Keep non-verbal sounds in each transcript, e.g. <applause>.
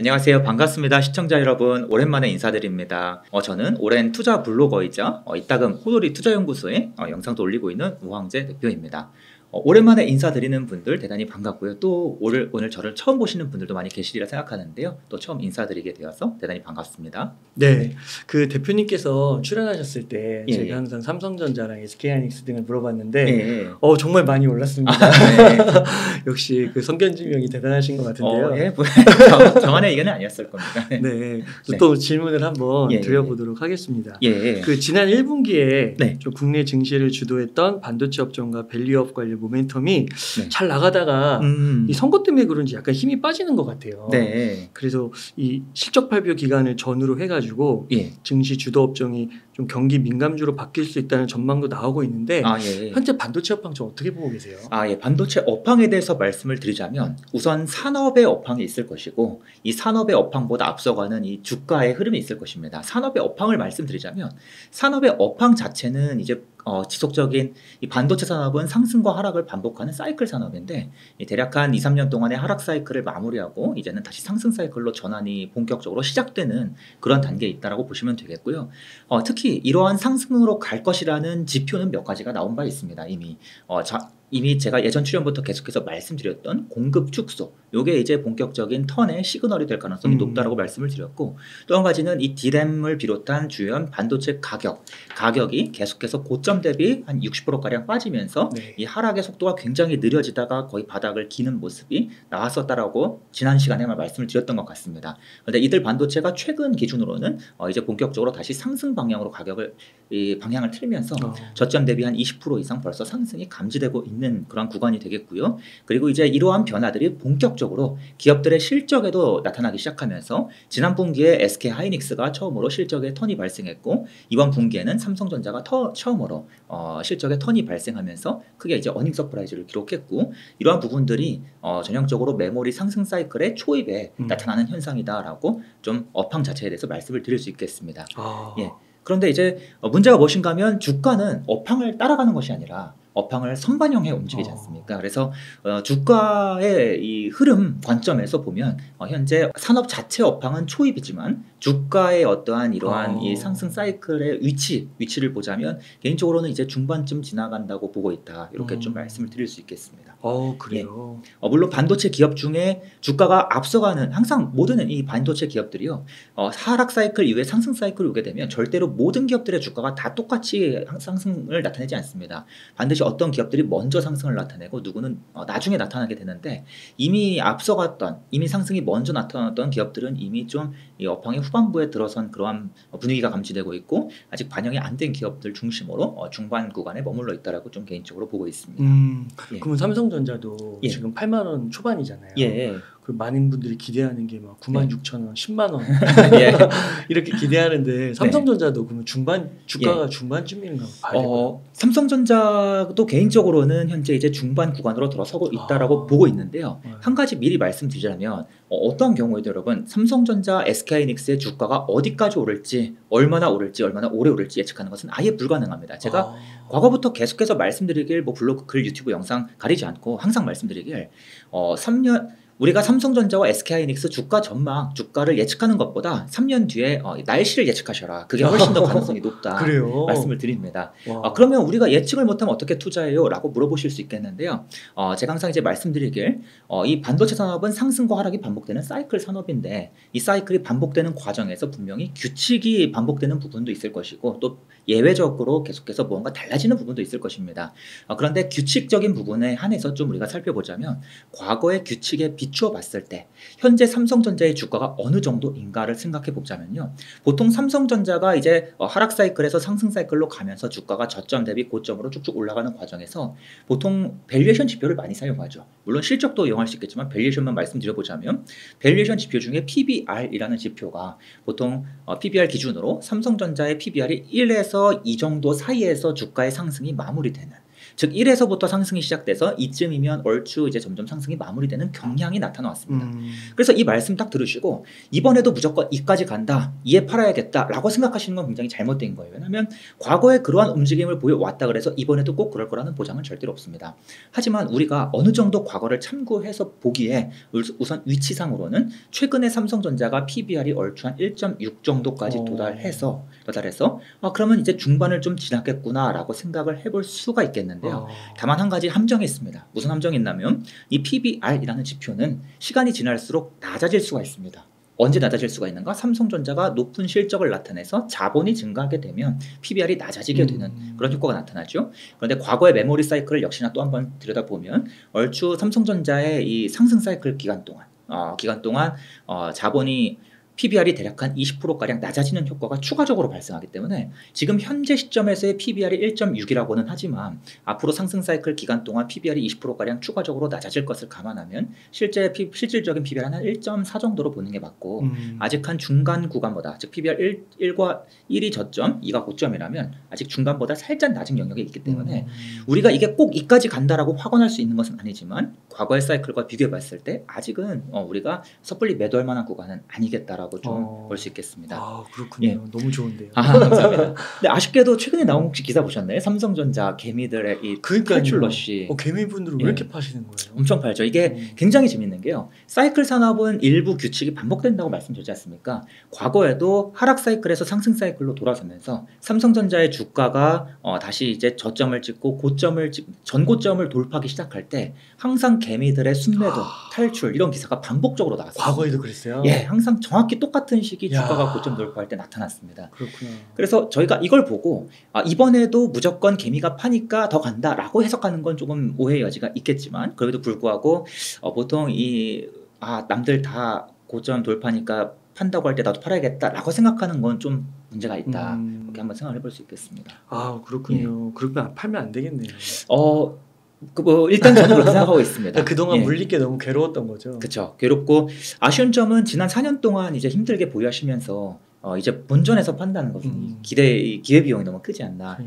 안녕하세요. 반갑습니다. 시청자 여러분. 오랜만에 인사드립니다. 어, 저는 오랜 투자 블로거이자 어, 이따금 호돌이 투자연구소에 어, 영상도 올리고 있는 우황재 대표입니다. 어, 오랜만에 인사드리는 분들 대단히 반갑고요. 또 오늘, 오늘 저를 처음 보시는 분들도 많이 계시리라 생각하는데요. 또 처음 인사드리게 되어서 대단히 반갑습니다. 네, 그 대표님께서 출연하셨을 때 예, 제가 예. 항상 삼성전자랑 SK하이닉스 등을 물어봤는데 네. 어 정말 많이 올랐습니다. 네. <laughs> 역시 그 성견지명이 대단하신 것 같은데요. 어, 예, 뭐, <laughs> 저- 저만의 의견은 아니었을 겁니다. 네. 네, 네. 또 질문을 한번 예, 예. 드려보도록 하겠습니다. 예. 그 지난 1분기에 네. 좀 국내 증시를 주도했던 반도체 업종과 밸류업 관련 모멘텀이 네. 잘 나가다가 음. 이 선거 때문에 그런지 약간 힘이 빠지는 것 같아요. 네. 그래서 이 실적 발표 기간을 전후로 해가지고 예. 증시 주도 업종이 좀 경기 민감주로 바뀔 수 있다는 전망도 나오고 있는데 아, 예. 현재 반도체 업황 좀 어떻게 보고 계세요? 아, 예. 반도체 업황에 대해서 말씀을 드리자면 우선 산업의 업황이 있을 것이고 이 산업의 업황보다 앞서가는 이 주가의 흐름이 있을 것입니다. 산업의 업황을 말씀드리자면 산업의 업황 자체는 이제 어, 지속적인 이 반도체 산업은 상승과 하락을 반복하는 사이클 산업인데 이 대략 한 2, 3년 동안의 하락 사이클을 마무리하고 이제는 다시 상승 사이클로 전환이 본격적으로 시작되는 그런 단계에 있다라고 보시면 되겠고요. 어, 특히 이러한 상승으로 갈 것이라는 지표는 몇 가지가 나온 바 있습니다. 이미 어, 자, 이미 제가 예전 출연부터 계속해서 말씀드렸던 공급 축소, 요게 이제 본격적인 턴의 시그널이 될 가능성이 음. 높다라고 말씀을 드렸고 또 한 가지는 이 디램을 비롯한 주요한 반도체 가격, 가격이 계속해서 고점 대비 한 60%가량 빠지면서 네. 이 하락의 속도가 굉장히 느려지다가 거의 바닥을 기는 모습이 나왔었다라고 지난 시간에 말씀을 드렸던 것 같습니다. 그런데 이들 반도체가 최근 기준으로는 어, 이제 본격적으로 다시 상승 방향으로 가격을 이 방향을 틀면서 어. 저점 대비 한 20% 이상 벌써 상승이 감지되고 있는 그런 구간이 되겠고요. 그리고 이제 이러한 변화들이 본격적으로 기업들의 실적에도 나타나기 시작하면서 지난 분기에 SK 하이닉스가 처음으로 실적에 턴이 발생했고 이번 분기에는 삼성전자가 터- 처음으로 어, 실적에 턴이 발생하면서 크게 이제 earning surprise를 기록했고 이러한 부분들이 어, 전형적으로 메모리 상승 사이클의 초입에 음. 나타나는 현상이다라고 좀 업황 자체에 대해서 말씀을 드릴 수 있겠습니다. 아. 예. 그런데 이제 어, 문제가 무엇인가 하면 주가는 업황을 따라가는 것이 아니라 업황을 선반영해 움직이지 어. 않습니까? 그래서 어, 주가의 이 흐름 관점에서 보면 어, 현재 산업 자체 업황은 초입이지만 주가의 어떠한 이러한 어. 이 상승 사이클의 위치 위치를 보자면 개인적으로는 이제 중반쯤 지나간다고 보고 있다 이렇게 음. 좀 말씀을 드릴 수 있겠습니다. 어 그래요. 어, 물론 반도체 기업 중에 주가가 앞서가는 항상 모든 이 반도체 기업들이요 어, 하락 사이클 이후에 상승 사이클이 오게 되면 절대로 모든 기업들의 주가가 다 똑같이 상- 상승을 나타내지 않습니다. 반드시 어떤 기업들이 먼저 상승을 나타내고 누구는 어, 나중에 나타나게 되는데 이미 앞서갔던 이미 상승이 먼저 나타났던 기업들은 이미 좀 이 업황의 후반부에 들어선 그러한 분위기가 감지되고 있고 아직 반영이 안 된 기업들 중심으로 어, 중반 구간에 머물러 있다라고 좀 개인적으로 보고 있습니다. 음. 예. 그러면 삼성 전자도 예. 지금 8만 원 초반이잖아요. 예. 그 많은 분들이 기대하는 게 막 9만 네. 6천 원, 10만 원 <laughs> 예. <laughs> 이렇게 기대하는데 삼성전자도 그러면 중반 주가가 예. 중반쯤인가 봐야 돼요. 어, 삼성전자도 개인적으로는 현재 이제 중반 구간으로 들어서고 있다라고 아. 보고 있는데요. 네. 한 가지 미리 말씀드리자면 어, 떠한 경우에도 여러분 삼성전자, SK하이닉스의 주가가 어디까지 오를지 얼마나 오를지 얼마나 오래 오를지 예측하는 것은 아예 불가능합니다. 제가 아. 과거부터 계속해서 말씀드리길 뭐 블로그 글 유튜브 영상 가리지 않고 항상 말씀드리길 어 3년 우리가 삼성전자와 SK하이닉스 주가 전망 주가를 예측하는 것보다 3년 뒤에 어, 날씨를 예측하셔라. 그게 훨씬 더 <laughs> 가능성이 높다. 그래요. 말씀을 드립니다. 와. 아, 그러면 우리가 예측을 못하면 어떻게 투자해요? 라고 물어보실 수 있겠는데요. 어, 제가 항상 이제 말씀드리길, 어, 이 반도체 산업은 상승과 하락이 반복되는 사이클 산업인데, 이 사이클이 반복되는 과정에서 분명히 규칙이 반복되는 부분도 있을 것이고, 또 예외적으로 계속해서 무언가 달라지는 부분도 있을 것입니다. 어, 그런데 규칙적인 부분에 한해서 좀 우리가 살펴보자면, 과거의 규칙에 비추어 봤을 때, 현재 삼성전자의 주가가 어느 정도인가를 생각해 보자면요. 보통 삼성전자가 이제 어, 하락 사이클에서 상승 사이클로 가면서 주가가 저점 대비 고점으로 쭉쭉 올라가는 과정에서 보통 valuation 지표를 많이 사용하죠. 물론 실적도 이용할 수 있겠지만 valuation만 말씀드려보자면 valuation 지표 중에 PBR이라는 지표가 보통 어, PBR 기준으로 삼성전자의 PBR이 1에서 2 정도 사이에서 주가의 상승이 마무리되는 즉 1에서부터 상승이 시작돼서 이쯤이면 얼추 이제 점점 상승이 마무리되는 경향이 나타나왔습니다. 음. 그래서 이 말씀 딱 들으시고 이번에도 무조건 이까지 간다, 이에 팔아야겠다라고 생각하시는 건 굉장히 잘못된 거예요. 왜냐하면 과거에 그러한 움직임을 보여왔다 그래서 이번에도 꼭 그럴 거라는 보장은 절대로 없습니다. 하지만 우리가 어느 정도 과거를 참고해서 보기에 우- 우선 위치상으로는 최근에 삼성전자가 PBR이 얼추 한 1.6 정도까지 어. 도달해서 도달해서 아 그러면 이제 중반을 좀 지났겠구나라고 생각을 해볼 수가 있겠는데요. 어. 다만 한 가지 함정이 있습니다. 무슨 함정이 있냐면 이 PBR이라는 지표는 시간이 지날수록 낮아질 수가 있습니다. 언제 낮아질 수가 있는가? 삼성전자가 높은 실적을 나타내서 자본이 증가하게 되면 PBR이 낮아지게 되는 음. 그런 효과가 나타나죠. 그런데 과거의 메모리 사이클을 역시나 또 한번 들여다보면 얼추 삼성전자의 이 상승 사이클 기간 동안 어, 기간 동안 어, 자본이 PBR이 대략 한 20%가량 낮아지는 효과가 추가적으로 발생하기 때문에 지금 현재 시점에서의 PBR이 1.6이라고는 하지만 앞으로 상승 사이클 기간 동안 PBR이 20%가량 추가적으로 낮아질 것을 감안하면 실제 피- 실질적인 PBR은 한1.4 정도로 보는 게 맞고 음. 아직 한 중간 구간보다 즉 PBR 1, 1과 1이 저점, 2가 고점이라면 아직 중간보다 살짝 낮은 영역에 있기 때문에 음. 우리가 이게 꼭 이까지 간다라고 확언할 수 있는 것은 아니지만 과거의 사이클과 비교해 봤을 때 아직은 어, 우리가 섣불리 매도할 만한 구간은 아니겠다라고 좀 어. 볼수 있겠습니다. 아 그렇군요. 너무 좋은데요. 아, 감사합니다. 근데 아쉽게도 최근에 나온 혹시 기사 보셨나요? 삼성전자 개미들의 이 그러니까요. 탈출 러시 어, 개미분들은 예. 왜 이렇게 파시는 거예요? 엄청 팔죠. 이게 음. 굉장히 재밌는 게요. 사이클 산업은 일부 규칙이 반복된다고 말씀드렸지 않습니까? 과거에도 하락 사이클에서 상승 사이클로 돌아서면서 삼성전자의 주가가 어, 다시 이제 저점을 찍고 고점을 찍, 전고점을 돌파하기 시작할 때 항상 개미들의 순매도, 아. 탈출 이런 기사가 반복적으로 나왔어요. 과거에도 그랬어요. 예, 항상 정확히 똑같은 시기 야. 주가가 고점 돌파할 때 나타났습니다. 그렇구나. 그래서 저희가 이걸 보고 아, 이번에도 무조건 개미가 파니까 더 간다라고 해석하는 건 조금 오해의 여지가 있겠지만 그럼에도 불구하고 어, 보통 이 아, 남들 다 고점 돌파니까 판다고 할 때 나도 팔아야겠다라고 생각하는 건 좀 문제가 있다. 음. 이렇게 한번 생각을 해볼 수 있겠습니다. 아 그렇군요. 그러면 팔면 안 되겠네요. 어, 그뭐 일단 저는 그렇게 생각하고 있습니다. <laughs> 그동안 예. 물릴 게 너무 괴로웠던 거죠. 그렇죠. 괴롭고 아쉬운 점은 지난 4년 동안 이제 힘들게 보유하시면서 어, 이제 본전에서 판다는 것은 음. 기대 기회 비용이 너무 크지 않나.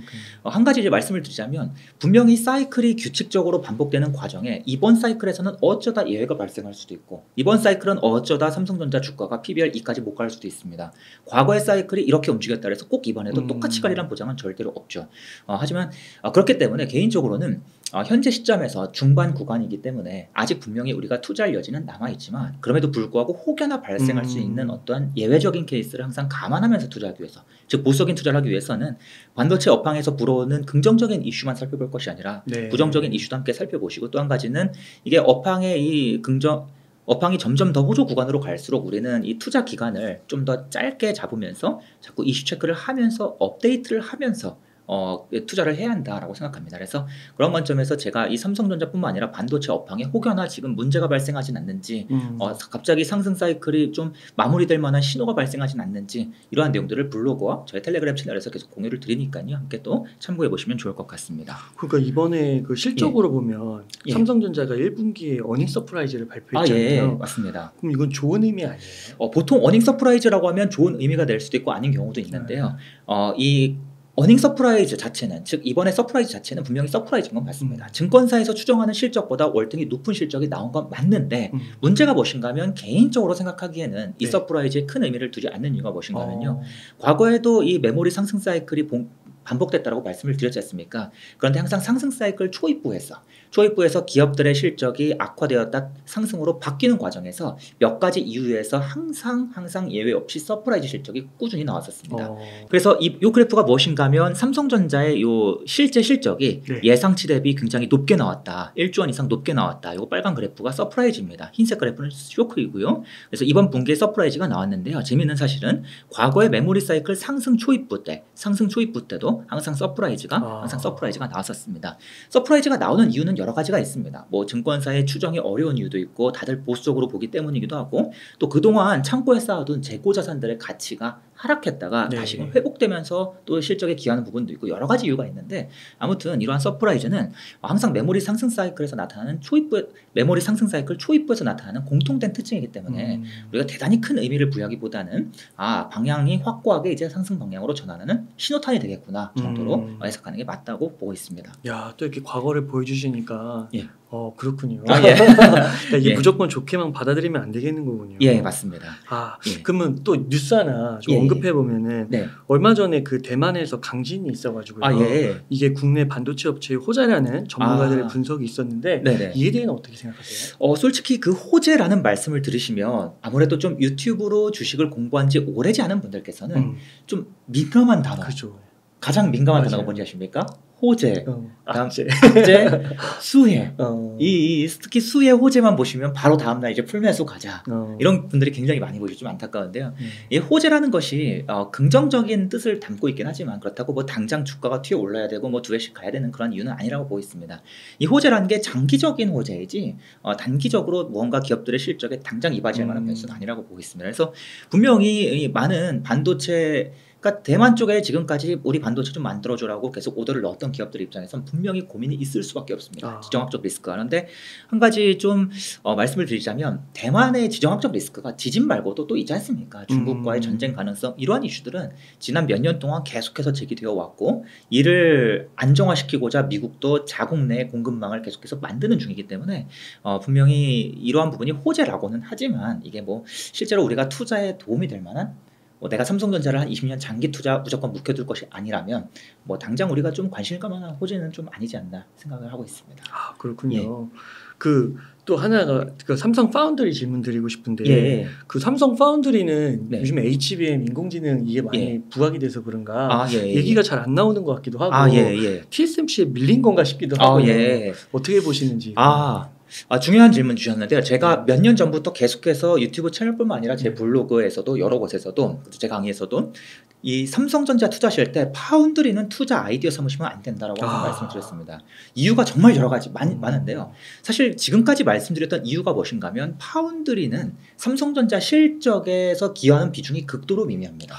어, 한 가지 이제 말씀을 드리자면 분명히 사이클이 규칙적으로 반복되는 과정에 이번 사이클에서는 어쩌다 예외가 발생할 수도 있고 이번 사이클은 어쩌다 삼성전자 주가가 PBR 2까지 못 갈 수도 있습니다. 과거의 사이클이 이렇게 움직였다 해서 꼭 이번에도 음. 똑같이 가리란 보장은 절대로 없죠. 어, 하지만 어, 그렇기 때문에 개인적으로는 어, 현재 시점에서 중반 구간이기 때문에 아직 분명히 우리가 투자할 여지는 남아 있지만 그럼에도 불구하고 혹여나 발생할 수 음. 있는 어떠한 예외적인 케이스를 항상 감안하면서 투자하기 위해서 즉 보수적인 투자를 하기 위해서는 반도체 업황에서 불어오는 긍정적인 이슈만 살펴볼 것이 아니라 네. 부정적인 이슈도 함께 살펴보시고 또 한 가지는 이게 업황의 이 긍정 업황이 점점 더 호조 구간으로 갈수록 우리는 이 투자 기간을 좀 더 짧게 잡으면서 자꾸 이슈 체크를 하면서 업데이트를 하면서 어, 투자를 해야 한다라고 생각합니다. 그래서 그런 관점에서 제가 이 삼성전자뿐만 아니라 반도체 업황에 혹여나 지금 문제가 발생하진 않는지 음. 어, 갑자기 상승 사이클이 좀 마무리될 만한 신호가 발생하진 않는지 이러한 내용들을 블로그와 저희 텔레그램 채널에서 계속 공유를 드리니까요. 함께 또 참고해 보시면 좋을 것 같습니다. 그러니까 이번에 그 실적으로 보면 예. 삼성전자가 1분기에 earning surprise를 아, 발표했잖아요. 예, 맞습니다. 그럼 이건 좋은 의미 아니에요? 어, 보통 earning surprise라고 하면 좋은 의미가 될 수도 있고 아닌 경우도 있는데요. 어, 이 earning surprise 자체는 즉 이번에 surprise 자체는 분명히 surprise인 건 맞습니다. 음. 증권사에서 추정하는 실적보다 월등히 높은 실적이 나온 건 맞는데 음. 문제가 무엇인가 하면 개인적으로 생각하기에는 이 네. surprise에 큰 의미를 두지 않는 이유가 무엇인가 하면요. 어. 과거에도 이 메모리 상승 사이클이 봉- 반복됐다고 말씀을 드렸지 않습니까? 그런데 항상 상승 사이클 초입부에서 초입부에서 기업들의 실적이 악화되었다 상승으로 바뀌는 과정에서 몇 가지 이유에서 항상 항상 예외 없이 surprise 실적이 꾸준히 나왔었습니다. 어. 그래서 이, 요 그래프가 무엇인가 하면 삼성전자의 요 실제 실적이 네. 예상치 대비 굉장히 높게 나왔다. 1조 원 이상 높게 나왔다. 요 빨간 그래프가 surprise입니다. 흰색 그래프는 쇼크이고요. 그래서 이번 분기에 surprise가 나왔는데요. 재미있는 사실은 과거의 메모리 사이클 상승 초입부 때, 상승 초입부 때도 항상 surprise가 아. 항상 surprise가 나왔었습니다. surprise가 나오는 이유는 여러 가지가 있습니다. 뭐 증권사의 추정이 어려운 이유도 있고 다들 보수적으로 보기 때문이기도 하고 또 그동안 창고에 쌓아둔 재고 자산들의 가치가 하락했다가 네. 다시금 회복되면서 또 실적에 기여하는 부분도 있고 여러 가지 이유가 있는데 아무튼 이러한 surprise는 항상 메모리 상승 사이클에서 나타나는 초입부 메모리 상승 사이클 초입부에서 나타나는 공통된 특징이기 때문에 음. 우리가 대단히 큰 의미를 부여하기보다는 아 방향이 확고하게 이제 상승 방향으로 전환하는 신호탄이 되겠구나 정도로 음. 해석하는 게 맞다고 보고 있습니다. 야, 또 이렇게 과거를 보여주시니까 예. 어 그렇군요. 아, 예. 야, <laughs> 이게 예. 무조건 좋게만 받아들이면 안 되겠는 거군요. 예 맞습니다. 아, 예. 그러면 또 뉴스 하나 좀 예, 언급해 보면은 네. 얼마 전에 그 대만에서 강진이 있어가지고요. 아 예. 이게 국내 반도체 업체의 호재라는 전문가들의 아. 분석이 있었는데 네네. 이에 대해는 어떻게 생각하세요? 어, 솔직히 그 호재라는 말씀을 들으시면 아무래도 좀 유튜브로 주식을 공부한 지 오래지 않은 분들께서는 음, 좀 민감한 단어, 그죠. 가장 민감한. 단어가 뭔지 아십니까? 호재, 어, 다음- 악재. 악재, 수혜. 어, 이, 이 특히 수혜 호재만 보시면 바로 다음 날 이제 풀매수 가자. 어, 이런 분들이 굉장히 많이 보시죠. 좀 안타까운데요. 음. 이 호재라는 것이 어, 긍정적인 뜻을 담고 있긴 하지만 그렇다고 뭐 당장 주가가 튀어 올라야 되고 뭐 두 회씩 가야 되는 그런 이유는 아니라고 보고 있습니다. 이 호재라는 게 장기적인 호재이지 어, 단기적으로 무언가 기업들의 실적에 당장 이바지할 만한 음. 변수는 아니라고 보고 있습니다. 그래서 분명히 이 많은 반도체 그러니까 대만 쪽에 지금까지 우리 반도체 좀 만들어줘라고 계속 오더를 넣었던 기업들 입장에선 분명히 고민이 있을 수밖에 없습니다. 아. 지정학적 리스크가. 그런데 한 가지 좀 어, 말씀을 드리자면 대만의 지정학적 리스크가 지진 말고도 또 있지 않습니까? 중국과의 음. 전쟁 가능성 이러한 이슈들은 지난 몇 년 동안 계속해서 제기되어 왔고 이를 안정화시키고자 미국도 자국 내 공급망을 계속해서 만드는 중이기 때문에 어, 분명히 이러한 부분이 호재라고는 하지만 이게 뭐 실제로 우리가 투자에 도움이 될 만한 뭐 내가 삼성전자를 한 20년 장기 투자 무조건 묵혀둘 것이 아니라면 뭐 당장 우리가 좀 관심을 갈 만한 호재는 좀 아니지 않나 생각을 하고 있습니다. 아 그렇군요. 예. 그또 하나가 그 삼성 파운드리 질문 드리고 싶은데 예. 그 삼성 파운드리는 네. 요즘에 HBM 인공지능 이게 많이 예. 부각이 돼서 그런가 아, 예, 예. 얘기가 잘 안 나오는 것 같기도 하고 아, 예, 예. TSMC에 밀린 건가 싶기도 하고 아, 예. 어떻게 보시는지 아, 아, 중요한 질문 주셨는데요. 제가 몇 년 전부터 계속해서 유튜브 채널뿐만 아니라 제 블로그에서도 여러 곳에서도 제 강의에서도 이 삼성전자 투자하실 때 파운드리는 투자 아이디어 삼으시면 안 된다라고 아. 말씀을 드렸습니다. 이유가 정말 여러 가지 많, 음. 많은데요. 사실 지금까지 말씀드렸던 이유가 무엇인가 하면 파운드리는 삼성전자 실적에서 기여하는 비중이 극도로 미미합니다.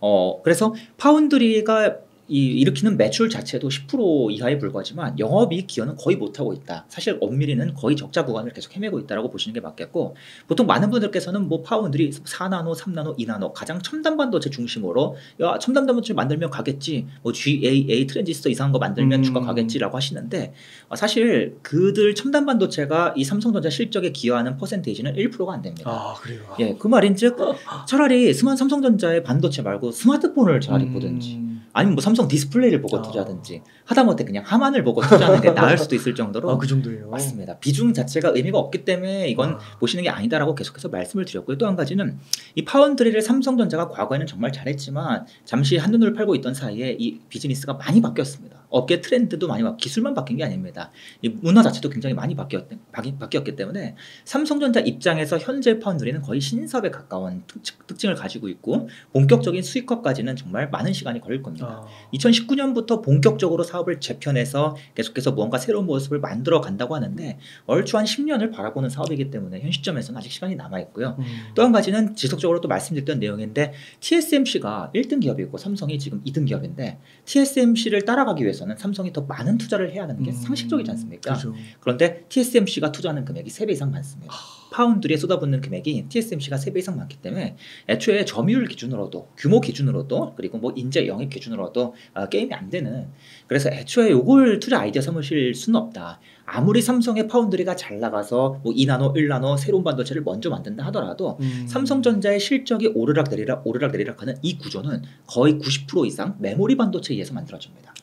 어, 그래서 파운드리가 이 일으키는 매출 자체도 10% 이하에 불과하지만 영업이익 기여는 거의 못하고 있다. 사실 엄밀히는 거의 적자 구간을 계속 헤매고 있다라고 보시는 게 맞겠고 보통 많은 분들께서는 뭐 파운드리 4나노, 3나노, 2나노 가장 첨단 반도체 중심으로 야 첨단 반도체 만들면 가겠지. 뭐 GAA 트랜지스터 이상한 거 만들면 음. 주가 가겠지라고 하시는데 어, 사실 그들 첨단 반도체가 이 삼성전자 실적에 기여하는 percentage는 1%가 안 됩니다. 아 그래요. 예, 그 말인즉 <gasps> 차라리 스마 삼성전자의 반도체 말고 스마트폰을 차라리 보든지 음. 아니면 뭐 삼성 디스플레이를 보고 아. 투자하든지 하다못해 그냥 하만을 보고 투자하는 게 <laughs> 나을 수도 있을 정도로 아 그 정도예요. 맞습니다. 비중 자체가 의미가 없기 때문에 이건 아. 보시는 게 아니다라고 계속해서 말씀을 드렸고요. 또 한 가지는 이 파운드리를 삼성전자가 과거에는 정말 잘했지만 잠시 한눈을 팔고 있던 사이에 이 비즈니스가 많이 바뀌었습니다. 업계 트렌드도 많이 바 기술만 바뀐 게 아닙니다. 이 문화 자체도 굉장히 많이 바뀌었, 바뀌, 바뀌었기 때문에 삼성전자 입장에서 현재 파운드리는 거의 신사업에 가까운 특, 특징 을 가지고 있고 본격적인 수익화까지는 정말 많은 시간이 걸릴 겁니다. 아. 2019년부터 본격적으로 사업을 재편해서 계속해서 무언가 새로운 모습을 만들어 간다고 하는데 얼추 한 10년을 바라보는 사업이기 때문에 현 시점에서는 아직 시간이 남아 있고요. 음. 또한 가지는 지속적으로 또 말씀드렸던 내용인데 TSMC가 1등 기업이고 삼성이 지금 2등 기업인데 TSMC를 따라가기 위해서 는 삼성이 더 많은 투자를 해야 하는 게 음. 상식적이지 않습니까? 그죠. 그런데 TSMC가 투자하는 금액이 3배 이상 많습니다. 파운드리에 쏟아붓는 금액이 TSMC가 3배 이상 많기 때문에 애초에 점유율 기준으로도 규모 기준으로도 그리고 뭐 인재 영입 기준으로도 어, 게임이 안 되는 그래서 애초에 요걸 투자 아이디어 삼으실 수는 없다. 아무리 삼성의 foundry가 잘 나가서 뭐 2나노, 1나노 새로운 반도체를 먼저 만든다 하더라도 음. 삼성전자의 실적이 오르락 내리락 오르락 내리락 하는 이 구조는 거의 90% 이상 메모리 반도체에 의해서 만들어집니다.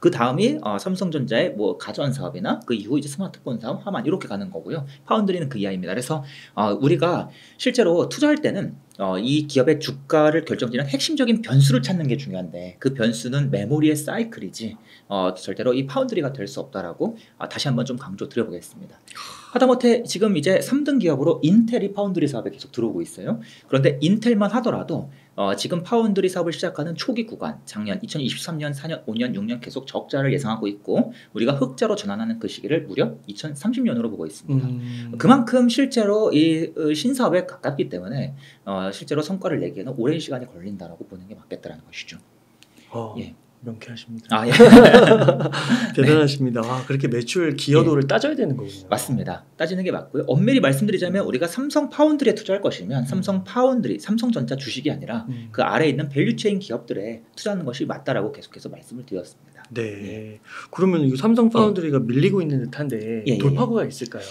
그 다음이 어, 삼성전자의 뭐 가전 사업이나 그 이후 이제 스마트폰 사업, 하만 이렇게 가는 거고요. foundry는 그 이하입니다. 그래서 어, 우리가 실제로 투자할 때는 어, 이 기업의 주가를 결정짓는 핵심적인 변수를 찾는 게 중요한데 그 변수는 메모리의 사이클이지 어, 절대로 이 foundry가 될 수 없다라고 아, 다시 한번 좀 강조 드려보겠습니다. 하다못해 지금 이제 3등 기업으로 인텔이 파운드리 사업에 계속 들어오고 있어요. 그런데 인텔만 하더라도 어, 지금 파운드리 사업을 시작하는 초기 구간, 작년 2023년, 4년, 5년, 6년 계속 적자를 예상하고 있고 우리가 흑자로 전환하는 그 시기를 무려 2030년으로 보고 있습니다. 음. 그만큼 실제로 이 어, 신사업에 가깝기 때문에 어, 어, 실제로 성과를 내기에는 오랜 시간이 걸린다라고 보는 게 맞겠다라는 것이죠. 어, 예. 명쾌하십니다. 아 예. <laughs> 대단하십니다. 아, 그렇게 매출 기여도를 따져야 되는 거군요. 맞습니다. 따지는 게 맞고요. 엄밀히 말씀드리자면 우리가 삼성 foundry에 투자할 것이면 삼성 파운드리, 삼성전자 주식이 아니라 음. 그 아래에 있는 value chain 기업들에 투자하는 것이 맞다라고 계속해서 말씀을 드렸습니다. 네. 그러면 이 삼성 foundry가 밀리고 있는 듯한데 예, 예, 돌파구가 있을까요?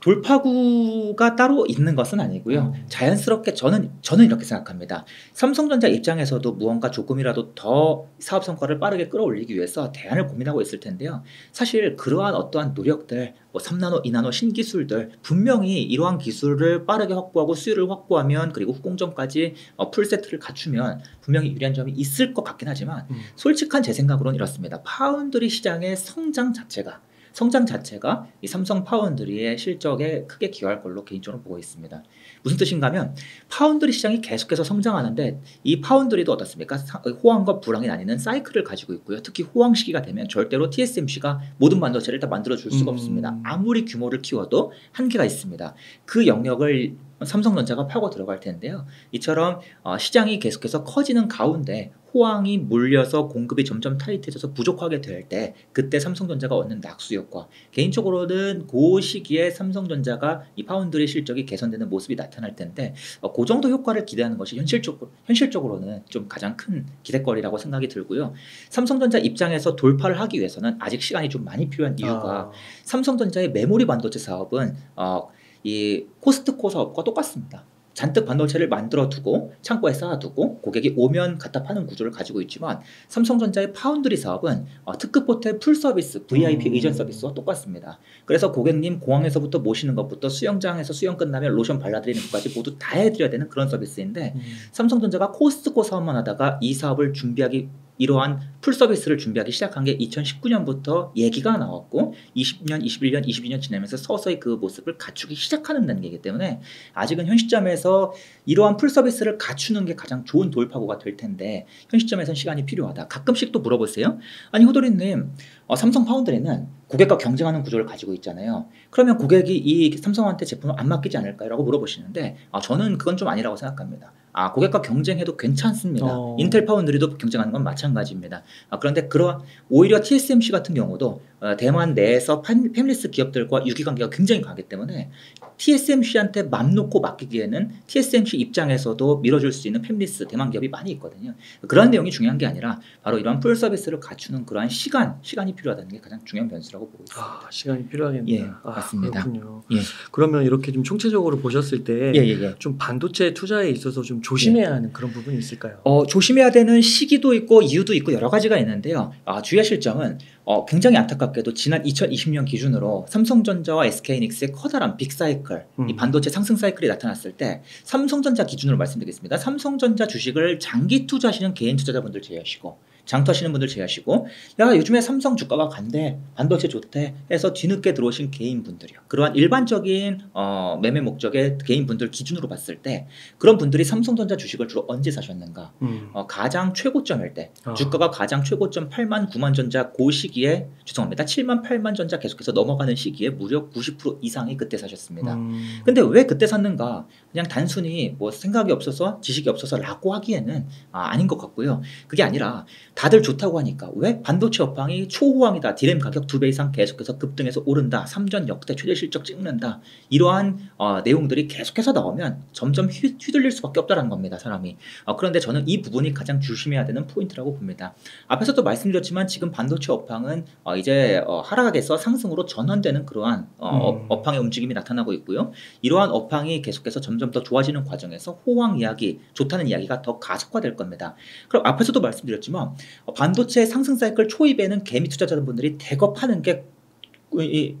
돌파구가 따로 있는 것은 아니고요. 음. 자연스럽게 저는 저는 이렇게 생각합니다. 삼성전자 입장에서도 무언가 조금이라도 더 사업 성과를 빠르게 끌어올리기 위해서 대안을 고민하고 있을 텐데요. 사실 그러한 어떠한 노력들, 뭐 3나노, 2나노 신기술들 분명히 이러한 기술을 빠르게 확보하고 수율을 확보하면 그리고 후공정까지 어, full set를 갖추면 분명히 유리한 점이 있을 것 같긴 하지만 음. 솔직한 제 생각으로는 이렇습니다. 파운드리 시장의 성장 자체가 성장 자체가 이 삼성 foundry의 실적에 크게 기여할 걸로 개인적으로 보고 있습니다. 무슨 뜻인가 하면 파운드리 시장이 계속해서 성장하는데 이 foundry도 어떻습니까? 사- 호황과 불황이 나뉘는 사이클을 가지고 있고요. 특히 호황 시기가 되면 절대로 TSMC가 모든 반도체를 다 만들어 줄 수가 음. 없습니다. 아무리 규모를 키워도 한계가 있습니다. 그 영역을 삼성전자가 파고 들어갈 텐데요. 이처럼 어, 시장이 계속해서 커지는 가운데 호황이 몰려서 공급이 점점 tight해져서 부족하게 될 때 그때 삼성전자가 얻는 낙수 효과 개인적으로는 그 시기에 삼성전자가 이 파운드리 실적이 개선되는 모습이 나타날 텐데 어, 그 정도 효과를 기대하는 것이 현실적으로 현실적으로는 좀 가장 큰 기대거리라고 생각이 들고요. 삼성전자 입장에서 돌파를 하기 위해서는 아직 시간이 좀 많이 필요한 이유가 아, 삼성전자의 메모리 반도체 사업은 어, 이 코스트코 사업과 똑같습니다. 잔뜩 반도체를 만들어 두고 창고에 쌓아두고 고객이 오면 갖다 파는 구조를 가지고 있지만 삼성전자의 파운드리 사업은 어, 특급 호텔 full service VIP 음. 의전 서비스와 똑같습니다. 그래서 고객님 공항에서부터 모시는 것부터 수영장에서 수영 끝나면 로션 발라드리는 것까지 모두 다 해드려야 되는 그런 서비스인데 음. 삼성전자가 코스트코 사업만 하다가 이 사업을 준비하기 이러한 full service를 준비하기 시작한 게 2019년부터 얘기가 나왔고 20년, 21년, 22년 지나면서 서서히 그 모습을 갖추기 시작하는 단계이기 때문에 아직은 현 시점에서 이러한 full service를 갖추는 게 가장 좋은 돌파구가 될 텐데 현 시점에선 시간이 필요하다. 가끔씩 또 물어보세요. 아니 호돌이님 어, 삼성 foundry는 고객과 경쟁하는 구조를 가지고 있잖아요. 그러면 고객이 이 삼성한테 제품을 안 맡기지 않을까요? 라고 물어보시는데 아, 저는 그건 좀 아니라고 생각합니다. 아, 고객과 경쟁해도 괜찮습니다. 어. 인텔 foundry도 경쟁하는 건 마찬가지입니다. 아, 그런데 그러 오히려 TSMC 같은 경우도 어, 대만 내에서 판- 팸리스 기업들과 유대관계가 굉장히 강하기 때문에 TSMC한테 맘 놓고 맡기기에는 TSMC 입장에서도 밀어줄 수 있는 팸리스 대만 기업이 많이 있거든요. 그런 내용이 중요한 게 아니라 바로 이러한 풀 서비스를 갖추는 그러한 시간, 시간이 필요하다는 게 가장 중요한 변수라고 보고 있습니다. 아, 시간이 필요하겠네요. 예, 아, 맞습니다. 그렇군요. 예. 그러면 이렇게 좀 총체적으로 보셨을 때 예, 예, 예. 좀 반도체 투자에 있어서 좀 조심해야 하는 그런 부분이 있을까요? 어, 조심해야 되는 시기도 있고 이유도 있고 여러 가지가 있는데요. 아, 주의하실 점은 어, 굉장히 안타깝게도 지난 2020년 기준으로 삼성전자와 SK이닉스의 커다란 빅사이클, 음. 이 반도체 상승 사이클이 나타났을 때 삼성전자 기준으로 말씀드리겠습니다. 삼성전자 주식을 장기 투자하시는 개인 투자자분들 제외하시고 장투하시는 분들 제외하시고 야 요즘에 삼성 주가가 간대 반도체 좋대 해서 뒤늦게 들어오신 개인분들이요. 그러한 일반적인 어, 매매 목적의 개인분들 기준으로 봤을 때 그런 분들이 삼성전자 주식을 주로 언제 사셨는가? 음. 어, 가장 최고점일 때 아. 주가가 가장 최고점 8만 9만 전자 그 시기에 죄송합니다 7만 8만 전자 계속해서 넘어가는 시기에 무려 90% 이상이 그때 사셨습니다. 음. 근데 왜 그때 샀는가? 그냥 단순히 뭐 생각이 없어서 지식이 없어서라고 하기에는 아, 아닌 것 같고요. 그게 아니라 다들 좋다고 하니까 왜 반도체 업황이 초호황이다. 디램 가격 두 배 이상 계속해서 급등해서 오른다. 삼전 역대 최대 실적 찍는다. 이러한 어, 내용들이 계속해서 나오면 점점 휘, 휘둘릴 수밖에 없다는 겁니다. 사람이. 어, 그런데 저는 이 부분이 가장 조심해야 되는 포인트라고 봅니다. 앞에서도 말씀드렸지만 지금 반도체 업황은 어, 이제 어, 하락에서 상승으로 전환되는 그러한 어, 음. 업- 업황의 움직임이 나타나고 있고요. 이러한 업황이 계속해서 점점 더 좋아지는 과정에서 호황 이야기, 좋다는 이야기가 더 가속화될 겁니다. 그럼 앞에서도 말씀드렸지만 어, 반도체 상승 사이클 초입에는 개미 투자자분들이 대거 파는 게이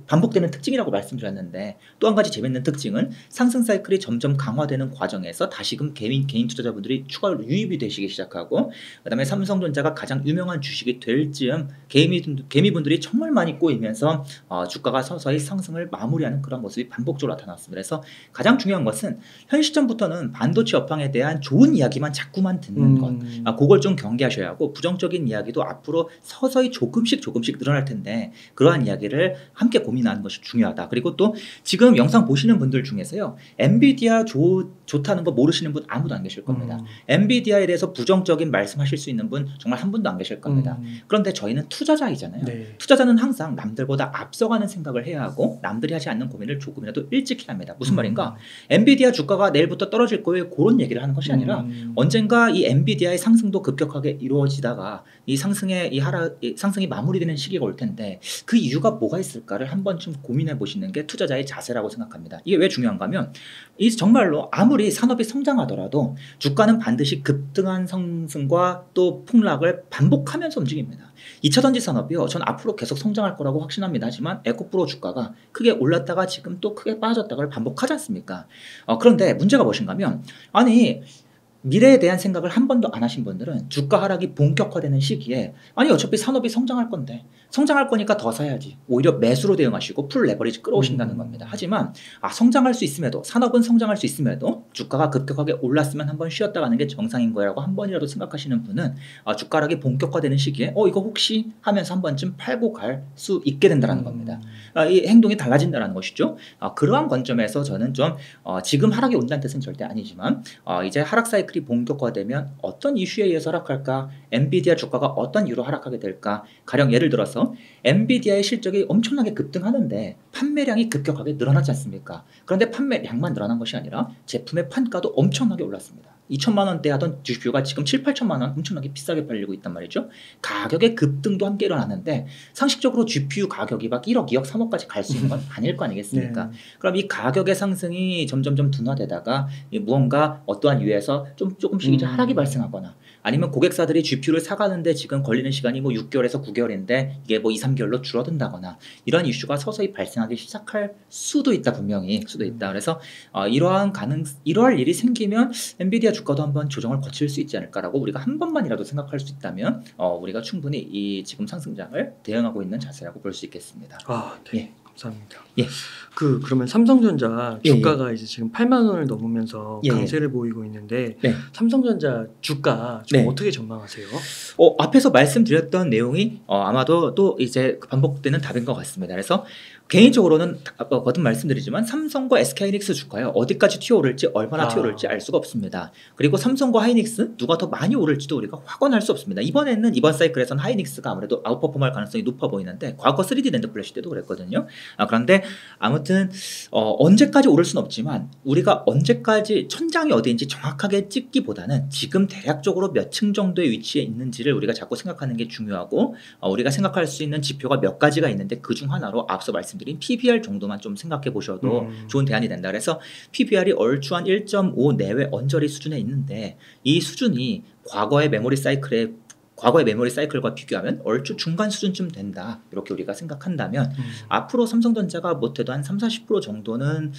반복되는 특징이라고 말씀드렸는데 또 한 가지 재밌는 특징은 상승 사이클이 점점 강화되는 과정에서 다시금 개인 개인 투자자분들이 추가로 유입이 되시기 시작하고 그다음에 삼성전자가 가장 유명한 주식이 될 즈음 개미 개미분들이 정말 많이 꼬이면서 어, 주가가 서서히 상승을 마무리하는 그런 모습이 반복적으로 나타났습니다. 그래서 가장 중요한 것은 현 시점부터는 반도체 업황에 대한 좋은 이야기만 자꾸만 듣는 것. 음. 아, 그걸 좀 경계하셔야 하고 부정적인 이야기도 앞으로 서서히 조금씩 조금씩 늘어날 텐데 그러한 이야기를 함께 고민하는 것이 중요하다. 그리고 또 지금 영상 보시는 분들 중에서요, 엔비디아 좋, 좋다는 거 모르시는 분 아무도 안 계실 겁니다. 음. 엔비디아에 대해서 부정적인 말씀하실 수 있는 분 정말 한 분도 안 계실 겁니다. 음. 그런데 저희는 투자자이잖아요. 네. 투자자는 항상 남들보다 앞서가는 생각을 해야 하고 남들이 하지 않는 고민을 조금이라도 일찍 해야 합니다. 무슨 말인가? 엔비디아 주가가 내일부터 떨어질 거예요. 그런 얘기를 하는 것이 아니라 음. 언젠가 이 엔비디아의 상승도 급격하게 이루어지다가 이 상승의 이 하락 이 상승이 마무리되는 시기가 올 텐데 그 이유가 뭐가 있을까를 한 번쯤 고민해 보시는 게 투자자의 자세라고 생각합니다. 이게 왜 중요한가면 이 정말로 아무리 산업이 성장하더라도 주가는 반드시 급등한 상승과 또 폭락을 반복하면서 움직입니다. 2차 전지 산업이요. 전 앞으로 계속 성장할 거라고 확신합니다. 하지만 에코프로 주가가 크게 올랐다가 지금 또 크게 빠졌다가를 반복하지 않습니까? 어, 그런데 문제가 무엇인가면 아니 미래에 대한 생각을 한 번도 안 하신 분들은 주가 하락이 본격화되는 시기에 아니 어차피 산업이 성장할 건데 성장할 거니까 더 사야지 오히려 매수로 대응하시고 풀 레버리지 끌어오신다는 음. 겁니다. 하지만 아 성장할 수 있음에도 산업은 성장할 수 있음에도 주가가 급격하게 올랐으면 한번 쉬었다 가는 게 정상인 거라고 한 번이라도 생각하시는 분은 아, 주가 하락이 본격화되는 시기에 어 이거 혹시 하면서 한 번쯤 팔고 갈 수 있게 된다는 겁니다. 아, 이 행동이 달라진다는 것이죠. 아, 그러한 관점에서 저는 좀 어, 지금 하락이 온다는 뜻은 절대 아니지만 어, 이제 하락 사이클이 본격화되면 어떤 이슈에 의해서 하락할까, 엔비디아 주가가 어떤 이유로 하락하게 될까. 가령 예를 들어서 엔비디아의 실적이 엄청나게 급등하는데 판매량이 급격하게 늘어나지 않습니까? 그런데 판매량만 늘어난 것이 아니라 제품의 판가도 엄청나게 올랐습니다. 2천만 원대 하던 GPU가 지금 7, 8천만 원 엄청나게 비싸게 팔리고 있단 말이죠. 가격의 급등도 함께 일어나는데 상식적으로 GPU 가격이 막 1억, 2억, 3억까지 갈 수 있는 건 아닐 거 아니겠습니까? 네. 그럼 이 가격의 상승이 점점점 둔화되다가 이 무언가 어떠한 이유에서 좀 조금씩 이제 음. 하락이 발생하거나 아니면 고객사들이 GPU를 사가는데 지금 걸리는 시간이 뭐 6개월에서 9개월인데 이게 뭐 2, 3개월로 줄어든다거나 이런 이슈가 서서히 발생하기 시작할 수도 있다 분명히 수도 있다. 그래서 어, 이러한 가능 이러할 일이 생기면 엔비디아 주가도 한번 조정을 거칠 수 있지 않을까라고 우리가 한 번만이라도 생각할 수 있다면 어, 우리가 충분히 이 지금 상승장을 대응하고 있는 자세라고 볼 수 있겠습니다. 아, 네. 예. 감사합니다. 예. 그 그러면 삼성전자 예, 주가가 이제 지금 8만 원을 넘으면서 예, 예. 강세를 보이고 있는데 네. 삼성전자 주가 좀 네. 어떻게 전망하세요? 어, 앞에서 말씀드렸던 내용이 어, 아마도 또 이제 반복되는 답인 것 같습니다. 그래서 개인적으로는 아까 거듭 말씀드리지만 삼성과 SK하이닉스 주가요 어디까지 튀어오를지 얼마나 아. 튀어오를지 알 수가 없습니다. 그리고 삼성과 하이닉스 누가 더 많이 오를지도 우리가 확언할 수 없습니다. 이번에는 이번 사이클에서는 하이닉스가 아무래도 아웃퍼폼할 가능성이 높아 보이는데 과거 3D NAND flash 때도 그랬거든요. 아, 그런데 아무튼 어, 언제까지 오를 수는 없지만 우리가 언제까지 천장이 어디인지 정확하게 찍기보다는 지금 대략적으로 몇 층 정도의 위치에 있는지를 우리가 자꾸 생각하는 게 중요하고 어, 우리가 생각할 수 있는 지표가 몇 가지가 있는데 그 중 하나로 앞서 말씀 드린 PBR 정도만 좀 생각해 보셔도 음. 좋은 대안이 된다. 그래서 PBR이 얼추 한 1.5 내외 언저리 수준에 있는데 이 수준이 과거의 메모리 사이클에 과거의 메모리 사이클과 비교하면 얼추 중간 수준쯤 된다. 이렇게 우리가 생각한다면 음. 앞으로 삼성전자가 못해도 한 3, 40% 정도는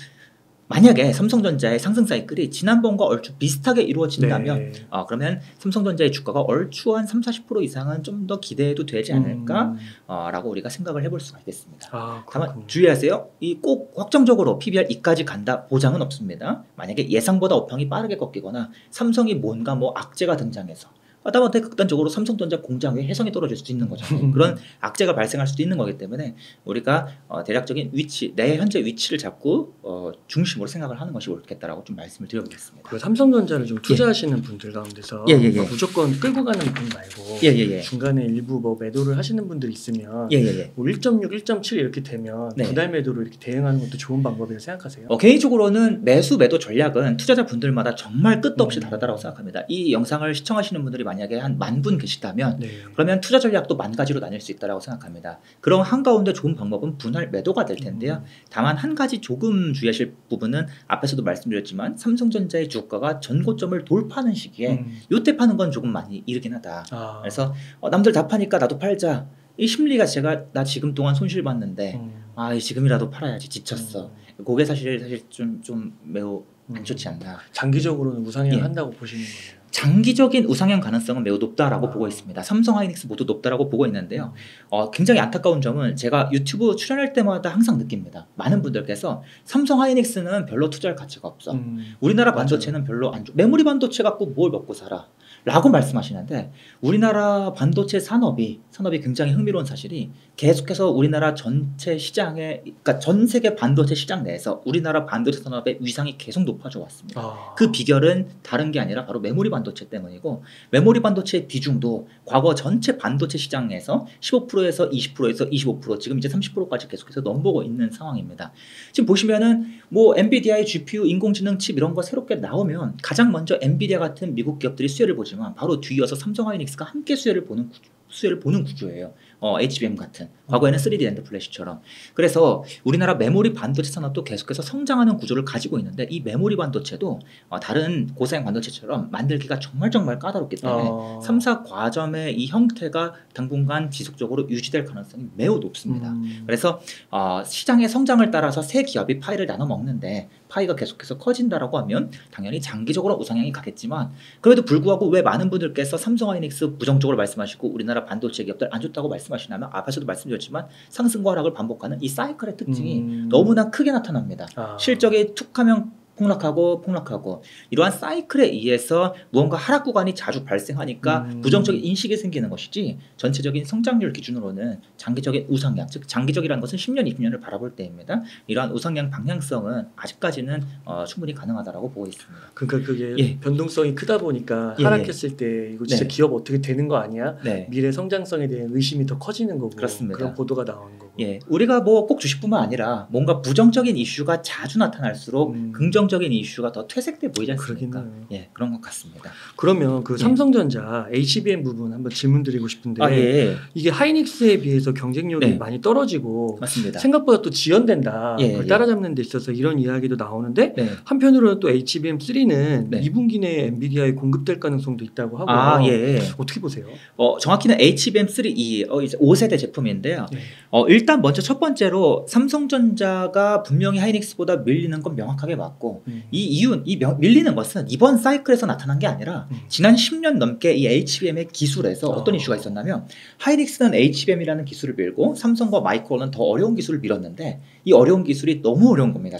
만약에 삼성전자의 상승 사이클이 지난번과 얼추 비슷하게 이루어진다면 네. 어, 그러면 삼성전자의 주가가 얼추 한 3, 40% 이상은 좀 더 기대해도 되지 않을까? 음. 어, 라고 우리가 생각을 해볼 수가 있겠습니다. 아, 다만. 주의하세요. 이 꼭 확정적으로 PBR 2까지 간다 보장은 없습니다. 만약에 예상보다 업황이 빠르게 꺾이거나 삼성이 뭔가 뭐 악재가 등장해서 하다못해 극단적으로 삼성전자 공장에 해성이 떨어질 수도 있는 거잖아요. 그런 악재가 발생할 수도 있는 거기 때문에 우리가 어, 대략적인 위치, 내 현재 위치를 잡고 어, 중심으로 생각을 하는 것이 옳겠다라고 좀 말씀을 드려보겠습니다. 그 삼성전자를 좀 투자하시는 분들 가운데서 예, 예, 예. 뭐 무조건 끌고 가는 분 말고 예예예. 중간에 일부 뭐 매도를 하시는 분들이 있으면. 뭐 1.6, 1.7 이렇게 되면 네. 분할 매도로 이렇게 대응하는 것도 좋은 방법이라고 생각하세요? 어, 개인적으로는 매수 매도 전략은 투자자 분들마다 정말 끝도 없이 음. 다르다고 생각합니다. 이 영상을 시청하시는 분들이 만약에 한 만 분 계시다면 네. 그러면 투자 전략도 만 가지로 나뉠 수 있다고 생각합니다. 그럼 한가운데 좋은 방법은 분할 매도가 될 텐데요. 다만 한 가지 조금 주의하실 부분은 앞에서도 말씀드렸지만 삼성전자의 주가가 전고점을 돌파하는 시기에 음. 요때 파는 건 조금 많이 이르긴 하다. 아. 그래서 어, 남들 다 파니까 나도 팔자. 이 심리가 제가 나 지금 동안 손실 봤는데 음. 아 지금이라도 팔아야지 지쳤어. 그게 사실 사실 좀좀 매우 안 음. 좋지 않나. 장기적으로는 우상향 예. 한다고 보시는 거네요. 장기적인 우상향 가능성은 매우 높다라고 아. 보고 있습니다. 삼성 하이닉스 모두 높다라고 보고 있는데요. 어, 굉장히 안타까운 점은 제가 유튜브 출연할 때마다 항상 느낍니다. 많은 분들께서 삼성 하이닉스는 별로 투자할 가치가 없어. 음. 우리나라. 반도체는 별로 안 좋. 메모리 반도체 갖고 뭘 먹고 살아? 라고 말씀하시는데 우리나라 반도체 산업이 산업이 굉장히 흥미로운 사실이 계속해서 우리나라 전체 시장에 그러니까 전 세계 반도체 시장 내에서 우리나라 반도체 산업의 위상이 계속 높아져 왔습니다. 아. 그 비결은 다른 게 아니라 바로 메모리 반도체 때문이고 메모리 반도체의 비중도 과거 전체 반도체 시장에서 15%에서 20%에서 25% 지금 이제 30%까지 계속해서 넘보고 있는 상황입니다. 지금 보시면은 뭐 엔비디아의 GPU 인공지능 칩 이런 거 새롭게 나오면 가장 먼저 엔비디아 같은 미국 기업들이 수혜를 보지 만 바로 뒤이어서 삼성 하이닉스가 함께 수혜를 보는 구조, 수혜를 보는 구조예요. 어, HBM 같은 과거에는 3D 랜드 플래시처럼 그래서 우리나라 메모리 반도체 산업도 계속해서 성장하는 구조를 가지고 있는데 이 메모리 반도체도 어, 다른 고사양 반도체처럼 만들기가 정말 정말 까다롭기 때문에 어. 3, 4 과점의 이 형태가 당분간 지속적으로 유지될 가능성이 매우 높습니다. 음. 그래서 어, 시장의 성장을 따라서 새 기업이 파이를 나눠 먹는데 파이가 계속해서 커진다라고 하면 당연히 장기적으로 우상향이 가겠지만 그래도 불구하고 왜 많은 분들께서 삼성 하이닉스 부정적으로 말씀하시고 우리나라 반도체 기업들 안 좋다고 말씀하시냐면 앞에서도 말씀드렸 지만 상승과 하락을 반복하는 이 사이클의 특징이 음. 너무나 크게 나타납니다. 아. 실적이 툭하면 폭락하고 폭락하고 이러한 사이클에 의해서 무언가 하락 구간이 자주 발생하니까 음. 부정적인 인식이 생기는 것이지 전체적인 성장률 기준으로는 장기적인 우상향 즉 장기적이라는 것은 10년 20년을 바라볼 때입니다. 이러한 우상향 방향성은 아직까지는 어, 충분히 가능하다라고 보고 있습니다. 그러니까 그게 예. 변동성이 크다 보니까 예, 하락했을 때 이거 진짜 네. 기업 어떻게 되는 거 아니야? 네. 미래 성장성에 대한 의심이 더 커지는 거고 그렇습니다. 런 보도가 나오는 거고. 예, 우리가 뭐 꼭 주식뿐만 아니라 뭔가 부정적인 이슈가 자주 나타날수록 음. 긍정적인 이슈가 더 퇴색돼 보이지 않습니까? 그러겠네요. 예, 그런 것 같습니다. 그러면 그 예. 삼성전자 HBM 부분 한번 질문드리고 싶은데 아 예, 이게 하이닉스에 비해서 경쟁력이 네. 많이 떨어지고 맞습니다. 생각보다 또 지연된다. 예, 그걸 예. 따라잡는 데 있어서 이런 이야기도 나오는데 네. 한편으로는 또 HBM3는 네. 2분기 내에 엔비디아에 공급될 가능성도 있다고 하고 아 예. 어떻게 보세요? 어, 정확히는 HBM3E 어, 이제 5세대 제품인데요. 네. 어, 일단 먼저 첫 번째로 삼성전자가 분명히 하이닉스보다 밀리는 건 명확하게 맞고 음. 이 이유 이 명- 밀리는 것은 이번 사이클에서 나타난 게 아니라 음. 지난 10년 넘게 이 HBM의 기술에서 어떤 어. 이슈가 있었냐면 하이닉스는 HBM이라는 기술을 밀고 삼성과 마이크론은 더 어려운 기술을 밀었는데 이 어려운 기술이 너무 어려운 겁니다.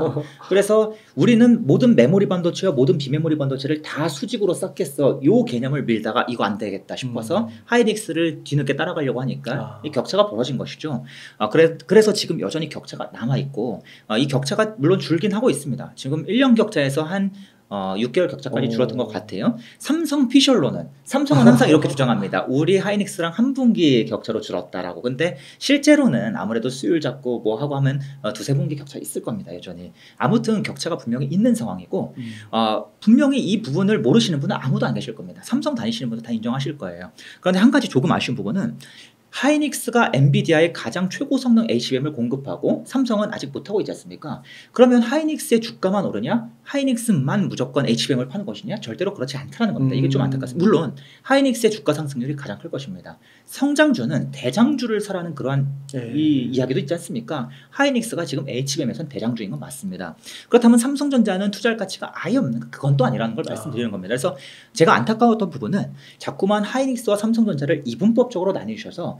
<laughs> 그래서 우리는 모든 메모리 반도체와 모든 비메모리 반도체를 다 수직으로 쌓겠어. 요 개념을 밀다가 이거 안 되겠다 싶어서 음. 하이닉스를 뒤늦게 따라가려고 하니까 아. 이 격차가 벌어진 것이죠. 아, 그래, 그래서 지금 여전히 격차가 남아있고 아, 이 격차가 물론 줄긴 하고 있습니다. 지금 1년 격차에서 한 어, 6개월 격차까지 오. 줄어든 것 같아요. 삼성 피셜로는 삼성은 항상 이렇게 <laughs> 주장합니다. 우리 하이닉스랑 한 분기 격차로 줄었다라고. 근데 실제로는 아무래도 수율 잡고 뭐 하고 하면 어, 두세 분기 격차 있을 겁니다. 여전히. 아무튼 격차가 분명히 있는 상황이고 음. 어, 분명히 이 부분을 모르시는 분은 아무도 안 계실 겁니다. 삼성 다니시는 분들 다 인정하실 거예요. 그런데 한 가지 조금 아쉬운 부분은 하이닉스가 엔비디아의 가장 최고 성능 HBM을 공급하고 삼성은 아직 못하고 있지 않습니까? 그러면 하이닉스의 주가만 오르냐? 하이닉스만 무조건 HBM을 파는 것이냐? 절대로 그렇지 않다는 겁니다. 이게 좀 음. 안타깝습니다. 물론 하이닉스의 주가 상승률이 가장 클 것입니다. 성장주는 대장주를 사라는 그러한 예. 이 이야기도 있지 않습니까? 하이닉스가 지금 HBM에선 대장주인 건 맞습니다. 그렇다면 삼성전자는 투자할 가치가 아예 없는 가 그건 또 아니라는 걸 말씀드리는 겁니다. 그래서 제가 안타까웠던 부분은 자꾸만 하이닉스와 삼성전자를 이분법적으로 나뉘셔서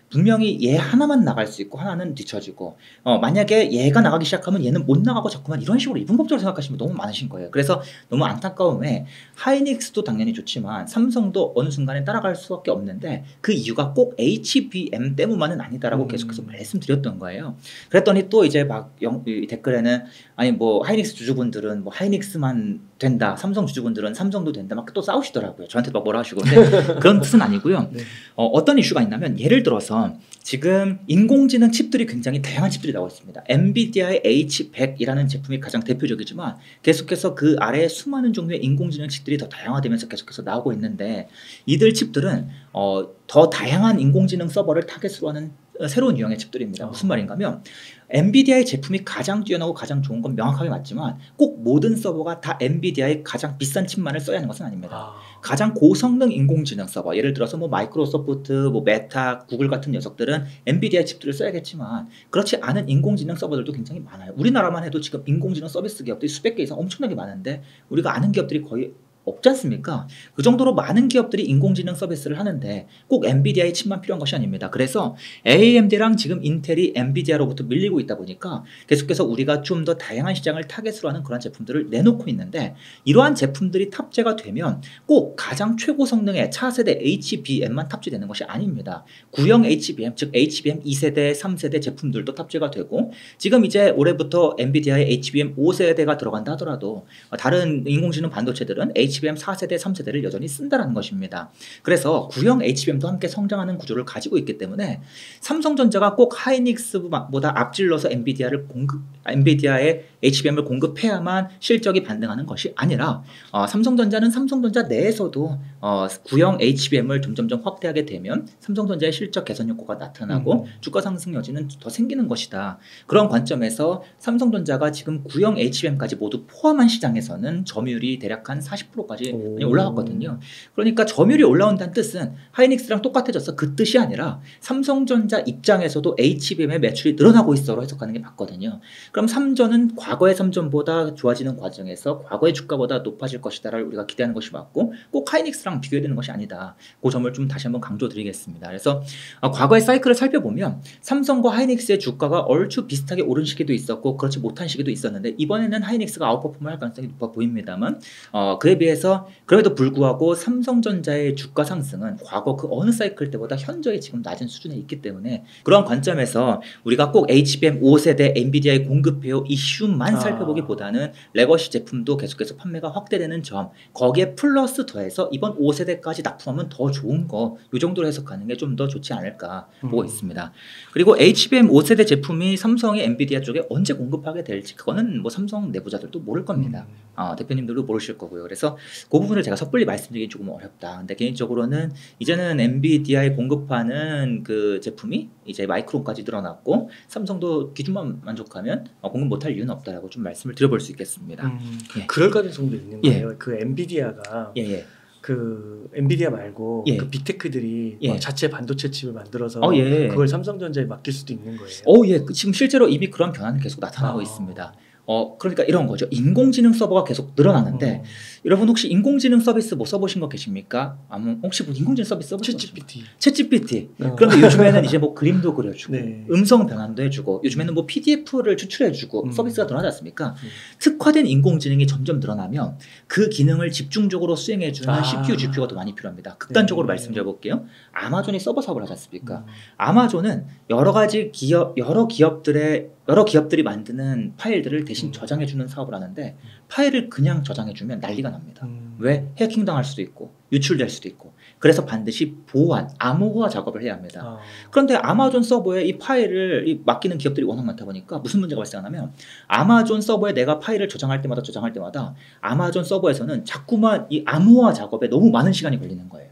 분명히 얘 하나만 나갈 수 있고 하나는 뒤처지고 어, 만약에 얘가 나가기 시작하면 얘는 못 나가고 자꾸만 이런 식으로 이분법적으로 생각하시면 너무 많으신 거예요. 그래서 너무 안타까움에 하이닉스도 당연히 좋지만 삼성도 어느 순간에 따라갈 수밖에 없는데 그 이유가 꼭 HBM 때문만은 아니다라고 음. 계속해서 말씀드렸던 거예요. 그랬더니 또 이제 막 영, 이 댓글에는 아니 뭐 하이닉스 주주분들은 뭐 하이닉스만 된다, 삼성 주주분들은 삼성도 된다 막 또 싸우시더라고요. 저한테 막 뭐라 하시고 근데 그런 뜻은 아니고요. <laughs> 네. 어, 어떤 이슈가 있냐면 예를 들어서 지금 인공지능 칩들이 굉장히 다양한 칩들이 나오고 있습니다. 엔비디아의 H100이라는 제품이 가장 대표적이지만 계속해서 그 아래에 수많은 종류의 인공지능 칩들이 더 다양화되면서 계속해서 나오고 있는데 이들 칩들은 어, 더 다양한 인공지능 서버를 타겟으로 하는 어, 새로운 유형의 칩들입니다. 무슨 말인가면 엔비디아의 제품이 가장 뛰어나고 가장 좋은 건 명확하게 맞지만 꼭 모든 서버가 다 엔비디아의 가장 비싼 칩만을 써야 하는 것은 아닙니다. 아. 가장 고성능 인공지능 서버 예를 들어서 뭐 마이크로소프트, 뭐 메타, 구글 같은 녀석들은 엔비디아 칩들을 써야겠지만 그렇지 않은 인공지능 서버들도 굉장히 많아요. 우리나라만 해도 지금 인공지능 서비스 기업들이 수백 개 이상 엄청나게 많은데 우리가 아는 기업들이 거의 없지 않습니까? 그 정도로 많은 기업들이 인공지능 서비스를 하는데 꼭 엔비디아의 칩만 필요한 것이 아닙니다. 그래서 AMD랑 지금 인텔이 엔비디아로부터 밀리고 있다 보니까 계속해서 우리가 좀 더 다양한 시장을 타겟으로 하는 그런 제품들을 내놓고 있는데 이러한 제품들이 탑재가 되면 꼭 가장 최고 성능의 차세대 HBM만 탑재되는 것이 아닙니다. 구형 HBM 즉 HBM 2세대, 3세대 제품들도 탑재가 되고 지금 이제 올해부터 엔비디아의 HBM 5세대가 들어간다 하더라도 다른 인공지능 반도체들은 HBM 4세대, 3세대를 여전히 쓴다라는 것입니다. 그래서 구형 HBM도 함께 성장하는 구조를 가지고 있기 때문에 삼성전자가 꼭 하이닉스보다 앞질러서 엔비디아를 공급, 엔비디아의 HBM을 공급해야만 실적이 반등하는 것이 아니라 어, 삼성전자는 삼성전자 내에서도 어, 구형 HBM을 점점점 확대하게 되면 삼성전자의 실적 개선 효과가 나타나고 음. 주가 상승 여지는 더 생기는 것이다. 그런 관점에서 삼성전자가 지금 구형 HBM까지 모두 포함한 시장에서는 점유율이 대략 한 40%까지 오. 많이 올라갔거든요. 그러니까 점유율이 올라온다는 뜻은 하이닉스랑 똑같아졌어. 그 뜻이 아니라 삼성전자 입장에서도 HBM의 매출이 늘어나고 있어로 해석하는 게 맞거든요. 그럼 삼전은 과거의 삼전보다 좋아지는 과정에서 과거의 주가보다 높아질 것이다를 우리가 기대하는 것이 맞고 꼭 하이닉스랑 비교해야 되는 것이 아니다. 그 점을 좀 다시 한번 강조드리겠습니다. 그래서 어, 과거의 사이클을 살펴보면 삼성과 하이닉스의 주가가 얼추 비슷하게 오른 시기도 있었고 그렇지 못한 시기도 있었는데 이번에는 하이닉스가 아웃퍼폼을 할 가능성이 높아 보입니다만 어, 그에 비해서 그럼에도 불구하고 삼성전자의 주가 상승은 과거 그 어느 사이클 때보다 현저히 지금 낮은 수준에 있기 때문에 그런 관점에서 우리가 꼭 HBM 5세대 엔비디아의 공급해요 이슈만 아. 살펴보기보다는 legacy 제품도 계속해서 판매가 확대되는 점 거기에 플러스 더해서 이번 5세대까지 납품하면 더 좋은 거 이 정도로 해석하는 게 좀 더 좋지 않을까 보고 음. 있습니다. 그리고 HBM 5세대 제품이 삼성의 엔비디아 쪽에 언제 공급하게 될지 그거는 뭐 삼성 내부자들도 모를 겁니다. 음. 어, 대표님들도 모르실 거고요. 그래서 그 부분을 제가 섣불리 말씀드리기 조금 어렵다. 근데 개인적으로는 이제는 엔비디아에 공급하는 그 제품이 이제 마이크론까지 늘어났고 삼성도 기준만 만족하면 어, 공급 못할 이유는 없다라고 좀 말씀을 드려볼 수 있겠습니다. 음, 예. 그럴 가능성도 있는 예. 거예요. 그 엔비디아가 예, 예. 그 엔비디아 말고 예. 그 빅테크들이 예. 막 자체 반도체 칩을 만들어서 어, 예. 그걸 삼성전자에 맡길 수도 있는 거예요. 어, 예. 그 지금 실제로 이미 그런 변화는 계속 나타나고 아. 있습니다. 어, 그러니까 이런 거죠. 인공지능 서버가 계속 늘어나는데 음. 여러분 혹시 인공지능 서비스 뭐 써보신 거 계십니까? 아무 혹시 뭐 인공지능 서비스 써보신? 챗GPT. 챗GPT. 어. 그런데 요즘에는 이제 뭐 그림도 그려주고 네. 음성 변환도 해주고 요즘에는 뭐 PDF를 추출해주고 음. 서비스가 늘어나지 않습니까? 음. 특화된 인공지능이 점점 늘어나면 그 기능을 집중적으로 수행해주는 아. CPU, GPU가 더 많이 필요합니다. 극단적으로 네. 말씀드려볼게요. 아마존이 서버 사업을 하지 않습니까? 음. 아마존은 여러 가지 기업 여러 기업들의 여러 기업들이 만드는 파일들을 대신 음. 저장해주는 사업을 하는데 파일을 그냥 저장해주면 난리가 납니다. 음. 왜 해킹 당할 수도 있고 유출될 수도 있고 그래서 반드시 보안 암호화 작업을 해야 합니다. 아. 그런데 아마존 서버에 이 파일을 이 맡기는 기업들이 워낙 많다 보니까 무슨 문제가 발생하냐면 아마존 서버에 내가 파일을 저장할 때마다 저장할 때마다 아마존 서버에서는 자꾸만 이 암호화 작업에 너무 많은 시간이 걸리는 거예요.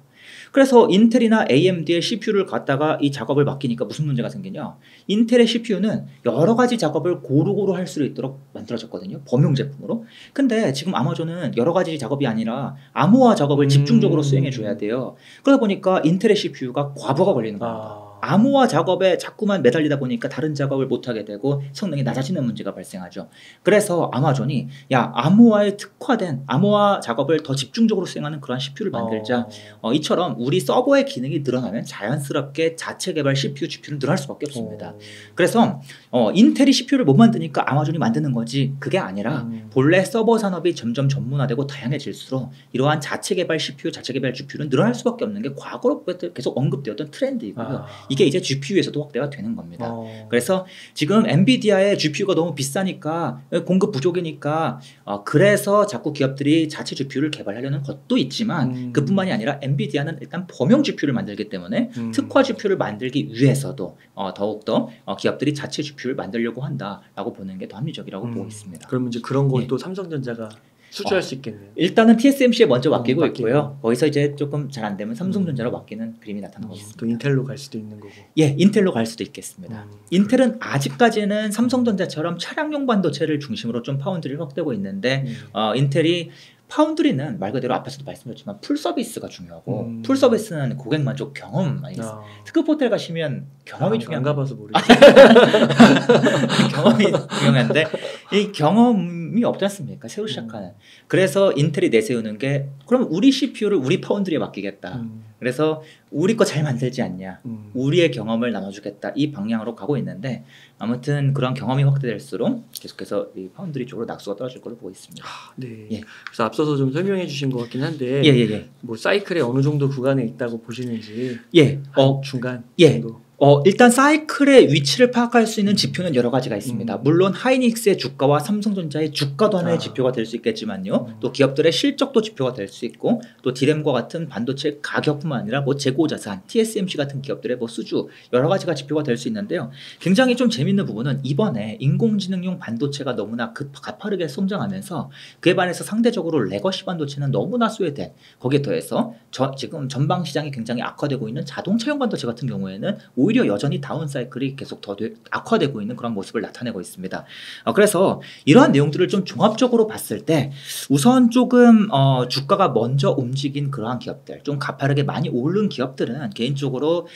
그래서 인텔이나 AMD의 CPU를 갖다가 이 작업을 맡기니까 무슨 문제가 생기냐? 인텔의 CPU는 여러 가지 작업을 고루고루 할 수 있도록 만들어졌거든요. 범용 제품으로. 근데 지금 아마존은 여러 가지 작업이 아니라 암호화 작업을 음. 집중적으로 수행해 줘야 돼요. 그러다 보니까 인텔의 CPU가 과부하가 걸리는 겁니다. 아. 암호화 작업에 자꾸만 매달리다 보니까 다른 작업을 못하게 되고 성능이 낮아지는 문제가 발생하죠. 그래서 아마존이 야 암호화에 특화된 암호화 작업을 더 집중적으로 수행하는 그러한 CPU를 만들자. 어. 어, 이처럼 우리 서버의 기능이 늘어나면 자연스럽게 자체 개발 CPU, GPU는 늘어날 수밖에 없습니다. 어. 그래서 어, 인텔이 CPU를 못 만드니까 아마존이 만드는 거지 그게 아니라 음. 본래 서버 산업이 점점 전문화되고 다양해질수록 이러한 자체 개발 CPU, 자체 개발 GPU는 늘어날 수밖에 없는 게 과거로부터 계속 언급되었던 트렌드이고요. 아. 이게 이제 GPU에서도 확대가 되는 겁니다. 어. 그래서 지금 엔비디아의 GPU가 너무 비싸니까 공급 부족이니까 어, 그래서 자꾸 기업들이 자체 GPU를 개발하려는 것도 있지만 음. 그뿐만이 아니라 엔비디아는 일단 범용 GPU를 만들기 때문에 음. 특화 GPU를 만들기 위해서도 어, 더욱더 어, 기업들이 자체 GPU를 만들려고 한다라고 보는 게 더 합리적이라고 음. 보고 있습니다. 그러면 이제 그런 걸 예. 또 삼성전자가 수주할 수 있겠네요. 일단은 TSMC에 먼저 어, 맡기고 맡기고. 있고요. 거기서 이제 조금 잘 안 되면 삼성전자로 맡기는 그림이 나타나고 음, 있습니다. 또 인텔로 갈 수도 있는 거고. 예, 인텔로 갈 수도 있겠습니다. 음. 인텔은 아직까지는 삼성전자처럼 차량용 반도체를 중심으로 좀 foundry를 확대고 있는데 음. 어, 인텔이 foundry는 말 그대로 앞에서도 말씀드렸지만 full service가 중요하고 음. full service는 고객 만족 경험 많이 있어요. 아. 특급 호텔 가시면 경험이 아, 중요한 안 가봐서 모르겠 <laughs> 경험이 중요한데 이 경험이 없지 않습니까? 새로 시작하는. 그래서 인텔이 내세우는 게 그럼 우리 CPU를 우리 파운드리에 맡기겠다. 음, 그래서 우리 거 잘 만들지 않냐. 음. 우리의 경험을 나눠주겠다 이 방향으로 가고 있는데 아무튼 그런 경험이 확대될수록 계속해서 이 파운드리 쪽으로 낙수가 떨어질 걸로 보고 있습니다. 네. 예. 그래서 앞서서 좀 설명해 주신 것 같긴 한데 예 예 예. 뭐 사이클에 어느 정도 구간에 있다고 보시는지 예. 한 어, 중간 예. 정도. 어, 일단 사이클의 위치를 파악할 수 있는 지표는 여러 가지가 있습니다. 음. 물론 하이닉스의 주가와 삼성전자의 주가도 하나의 아. 지표가 될 수 있겠지만요. 음. 또 기업들의 실적도 지표가 될 수 있고 또 디램과 같은 반도체 가격뿐만 아니라 뭐 재고 자산, TSMC 같은 기업들의 뭐 수주 여러 가지가 지표가 될 수 있는데요. 굉장히 좀 재밌는 부분은 이번에 인공지능용 반도체가 너무나 급 가파르게 성장하면서 그에 반해서 상대적으로 legacy 반도체는 너무나 소외된 거기에 더해서 저, 지금 전방 시장이 굉장히 악화되고 있는 자동차용 반도체 같은 경우에는 오히려 여전히 다운 사이클이 계속 더 되- 악화되고 있는 그런 모습을 나타내고 있습니다. 어, 그래서 이러한 내용들을 좀 종합적으로 봤을 때 우선 조금 어, 주가가 먼저 움직인 그러한 기업들, 좀 가파르게 많이 오른 기업들은 개인적으로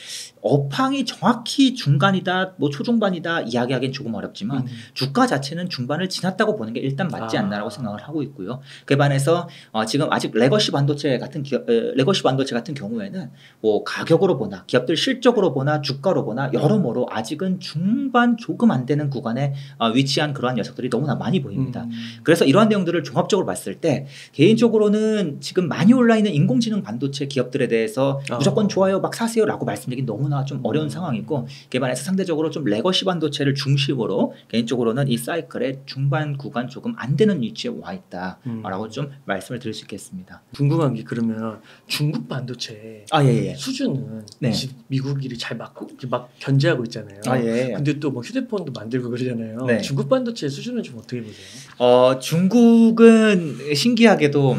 업황이 정확히 중간이다, 뭐 초중반이다 이야기하기는 조금 어렵지만 음. 주가 자체는 중반을 지났다고 보는 게 일단 맞지 아. 않나라고 생각을 하고 있고요. 그에 반해서 어, 지금 아직 legacy 반도체 같은 기업, 에, legacy 반도체 같은 경우에는 뭐 가격으로 보나 기업들 실적으로 보나 주가로 보나 여러모로 아직은 중반 조금 안 되는 구간에 어, 위치한 그러한 녀석들이 너무나 많이 보입니다. 음. 그래서 이러한 내용들을 종합적으로 봤을 때 개인적으로는 지금 많이 올라 있는 인공지능 반도체 기업들에 대해서 아. 무조건 좋아요 막 사세요라고 말씀드리기 너무나 좀 어려운 상황이고 그에 반해서 상대적으로 좀 legacy 반도체를 중심으로 개인적으로는 이 사이클의 중반 구간 조금 안 되는 위치에 와 있다라고 음. 좀 말씀을 드릴 수 있겠습니다. 궁금한 게 그러면 중국 반도체 아 예 예. 수준은 네. 미국이 잘 막고 막 견제하고 있잖아요. 아 예. 근데 또 뭐 휴대폰도 만들고 그러잖아요. 네. 중국 반도체 수준은 좀 어떻게 보세요? 어, 중국은 신기하게도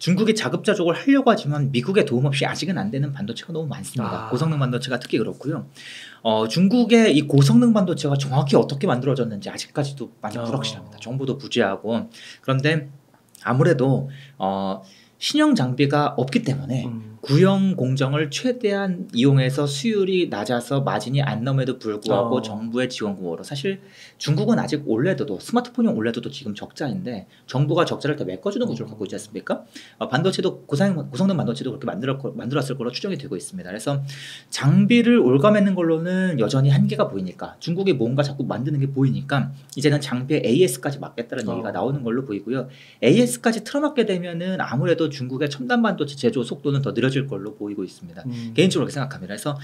중국이 자급자족을 하려고 하지만 미국의 도움 없이 아직은 안 되는 반도체가 너무 많습니다. 아. 고성능 반도체가 특히 그렇고요. 어, 중국의 이 고성능 반도체가 정확히 어떻게 만들어졌는지 아직까지도 많이 어. 불확실합니다. 정보도 부재하고 그런데 아무래도 어, 신형 장비가 없기 때문에 음. 구형 공정을 최대한 이용해서 수율이 낮아서 마진이 안 나옴에도 불구하고 어. 정부의 지원 구호로 사실 중국은 아직 올레드도 스마트폰용 올레드도 지금 적자인데 정부가 적자를 더 메꿔주는 구조를 갖고 있지 않습니까? 어, 반도체도 고성, 고성능 반도체도 그렇게 만들었, 만들었을 걸로 추정이 되고 있습니다. 그래서 장비를 올가매는 걸로는 여전히 한계가 보이니까 중국이 뭔가 자꾸 만드는 게 보이니까 이제는 장비에 AS까지 맞겠다는 어. 얘기가 나오는 걸로 보이고요. AS까지 틀어막게 되면은 아무래도 중국의 첨단 반도체 제조 속도는 더 느려 질 걸로 보이고 있습니다. 음. 개인적으로 그렇게 생각합니다. 그래서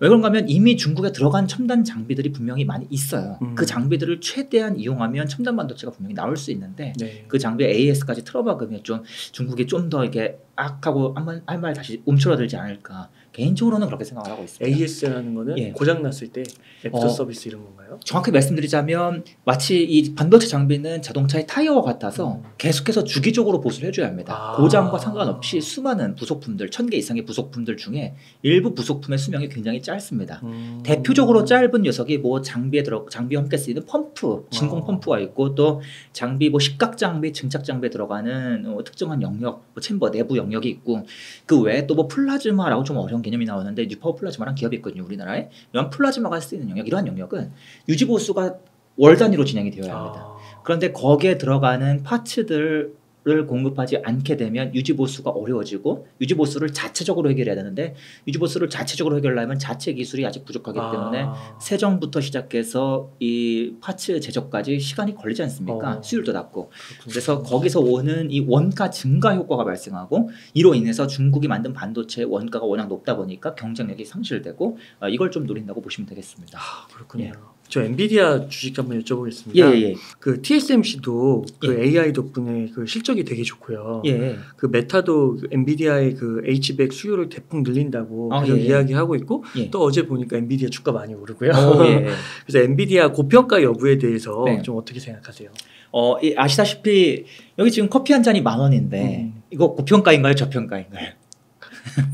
왜 그런가 하면 이미 중국에 들어간 첨단 장비들이 분명히 많이 있어요. 음. 그 장비들을 최대한 이용하면 첨단 반도체가 분명히 나올 수 있는데 네. 그 장비 AS까지 틀어막으면 좀 중국이 좀 더 이게 악하고 할말 다시 움츠러들지 않을까 개인적으로는 그렇게 생각을 하고 있습니다. AS라는 거는 예. 고장 났을 때 애프터 어. 서비스 이런 건가요? 정확히 말씀드리자면 마치 이 반도체 장비는 자동차의 타이어와 같아서 음. 계속해서 주기적으로 보수를 해줘야 합니다. 아. 고장과 상관없이 수많은 부속품들, 천 개 이상의 부속품들 중에 일부 부속품의 수명이 굉장히 짧습니다. 음. 대표적으로 짧은 녀석이 뭐 장비에 들어 장비와 함께 쓰이는 펌프, 진공 어. 펌프가 있고 또 장비 뭐 식각 장비, 증착 장비에 들어가는 어, 특정한 영역, 뭐 chamber 내부 영역이 있고 그 외에 또 뭐 플라즈마라고 좀 어려운 개념이 나오는데 뉴파워 플라즈마라는 기업이 있거든요 우리나라에 이런 플라즈마가 쓰이는 영역 이러한 영역은 유지 보수가 월 단위로 진행이 되어야 합니다. 아. 그런데 거기에 들어가는 parts들을 공급하지 않게 되면 유지 보수가 어려워지고 유지 보수를 자체적으로 해결해야 되는데 유지 보수를 자체적으로 해결하려면 자체 기술이 아직 부족하기 때문에 아. 세정부터 시작해서 이 parts 제조까지 시간이 걸리지 않습니까? 어. 수율도 낮고 그렇군요. 그래서 거기서 오는 이 원가 증가 효과가 발생하고 이로 인해서 중국이 만든 반도체 원가가 워낙 높다 보니까 경쟁력이 상실되고 어, 이걸 좀 노린다고 보시면 되겠습니다. 아, 그렇군요. 예. 저 엔비디아 주식 한번 여쭤보겠습니다. 예 예 그 TSMC도 그 예. AI 덕분에 그 실적이 되게 좋고요. 예. 예. 그 메타도 그 엔비디아의 그 H100 수요를 대폭 늘린다고 아, 계속 예. 이야기하고 있고 예. 또 어제 보니까 엔비디아 주가 많이 오르고요. 어, 예. <laughs> 그래서 엔비디아 고평가 여부에 대해서 네. 좀 어떻게 생각하세요? 어, 이 아시다시피 여기 지금 커피 한 잔이 만 원인데 음. 이거 고평가인가요, 저평가인가요?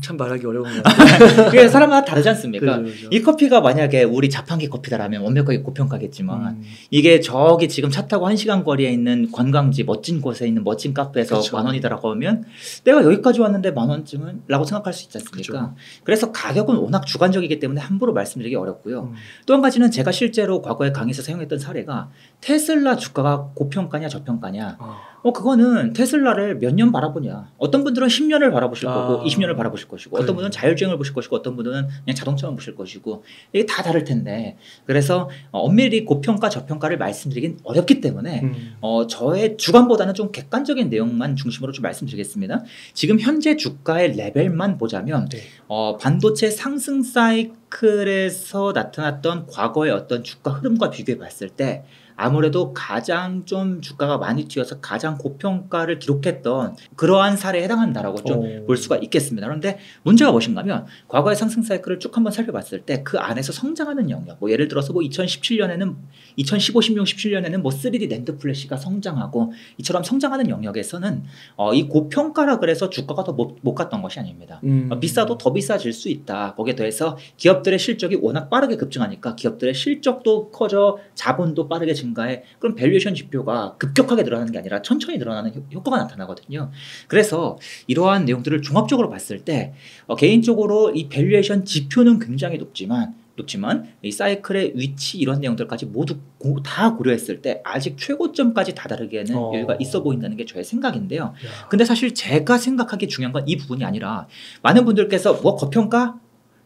참 말하기 어려운 것 <laughs> 같아요. 그게 사람마다 다르지 않습니까? 그죠, 그죠. 이 커피가 만약에 우리 자판기 커피다라면 완벽하게 고평가겠지만 음. 이게 저기 지금 차 타고 한 시간 거리에 있는 관광지 멋진 곳에 있는 멋진 카페에서 그쵸. 만 원이다라고 하면 내가 여기까지 왔는데 만 원쯤은 라고 생각할 수 있지 않습니까? 그래서 가격은 워낙 주관적이기 때문에 함부로 말씀드리기 어렵고요. 음. 또한 가지는 제가 실제로 과거에 강의에서 사용했던 사례가 테슬라 주가가 고평가냐 저평가냐 아, 어 그거는 테슬라를 몇 년 바라보냐. 어떤 분들은 10년을 바라보실 아. 거고 20년을 바라보실 것이고 어떤. 분은 자율주행을 보실 것이고 어떤 분은 그냥 자동차만 보실 것이고 이게 다 다를 텐데 그래서 어, 엄밀히 고평가 저평가를 말씀드리긴 어렵기 때문에 음. 어, 저의 주관보다는 좀 객관적인 내용만 중심으로 좀 말씀드리겠습니다. 지금 현재 주가의 레벨만 보자면 네. 어, 반도체 상승 사이클에서 나타났던 과거의 어떤 주가 흐름과 비교해 봤을 때 아무래도 가장 좀 주가가 많이 튀어서 가장 고평가를 기록했던 그러한 사례에 해당한다라고 좀 어. 볼 수가 있겠습니다. 그런데 문제가 무엇인가면 과거의 상승 사이클을 쭉 한번 살펴봤을 때 그 안에서 성장하는 영역, 뭐 예를 들어서 뭐 2017년에는 2015, 16, 17년에는 뭐 3D 랜드 플래시가 성장하고 이처럼 성장하는 영역에서는 어, 이 고평가라 그래서 주가가 더 못 갔던 것이 아닙니다. 음. 어, 비싸도 더 비싸질 수 있다. 거기에 더해서 기업들의 실적이 워낙 빠르게 급증하니까 기업들의 실적도 커져 자본도 빠르게 증가해. 그럼 valuation 지표가 급격하게 늘어나는 게 아니라 천천히 늘어나는 효- 효과가 나타나거든요. 그래서 이러한 내용들을 종합적으로 봤을 때 어, 개인적으로 이 valuation 지표는 굉장히 높지만 높지만 이 사이클의 위치 이런 내용들까지 모두 고- 다 고려했을 때 아직 최고점까지 다다르기에는 어. 여유가 있어 보인다는 게 저의 생각인데요. 야. 근데 사실 제가 생각하기 중요한 건 이 부분이 아니라 많은 분들께서 뭐 고평가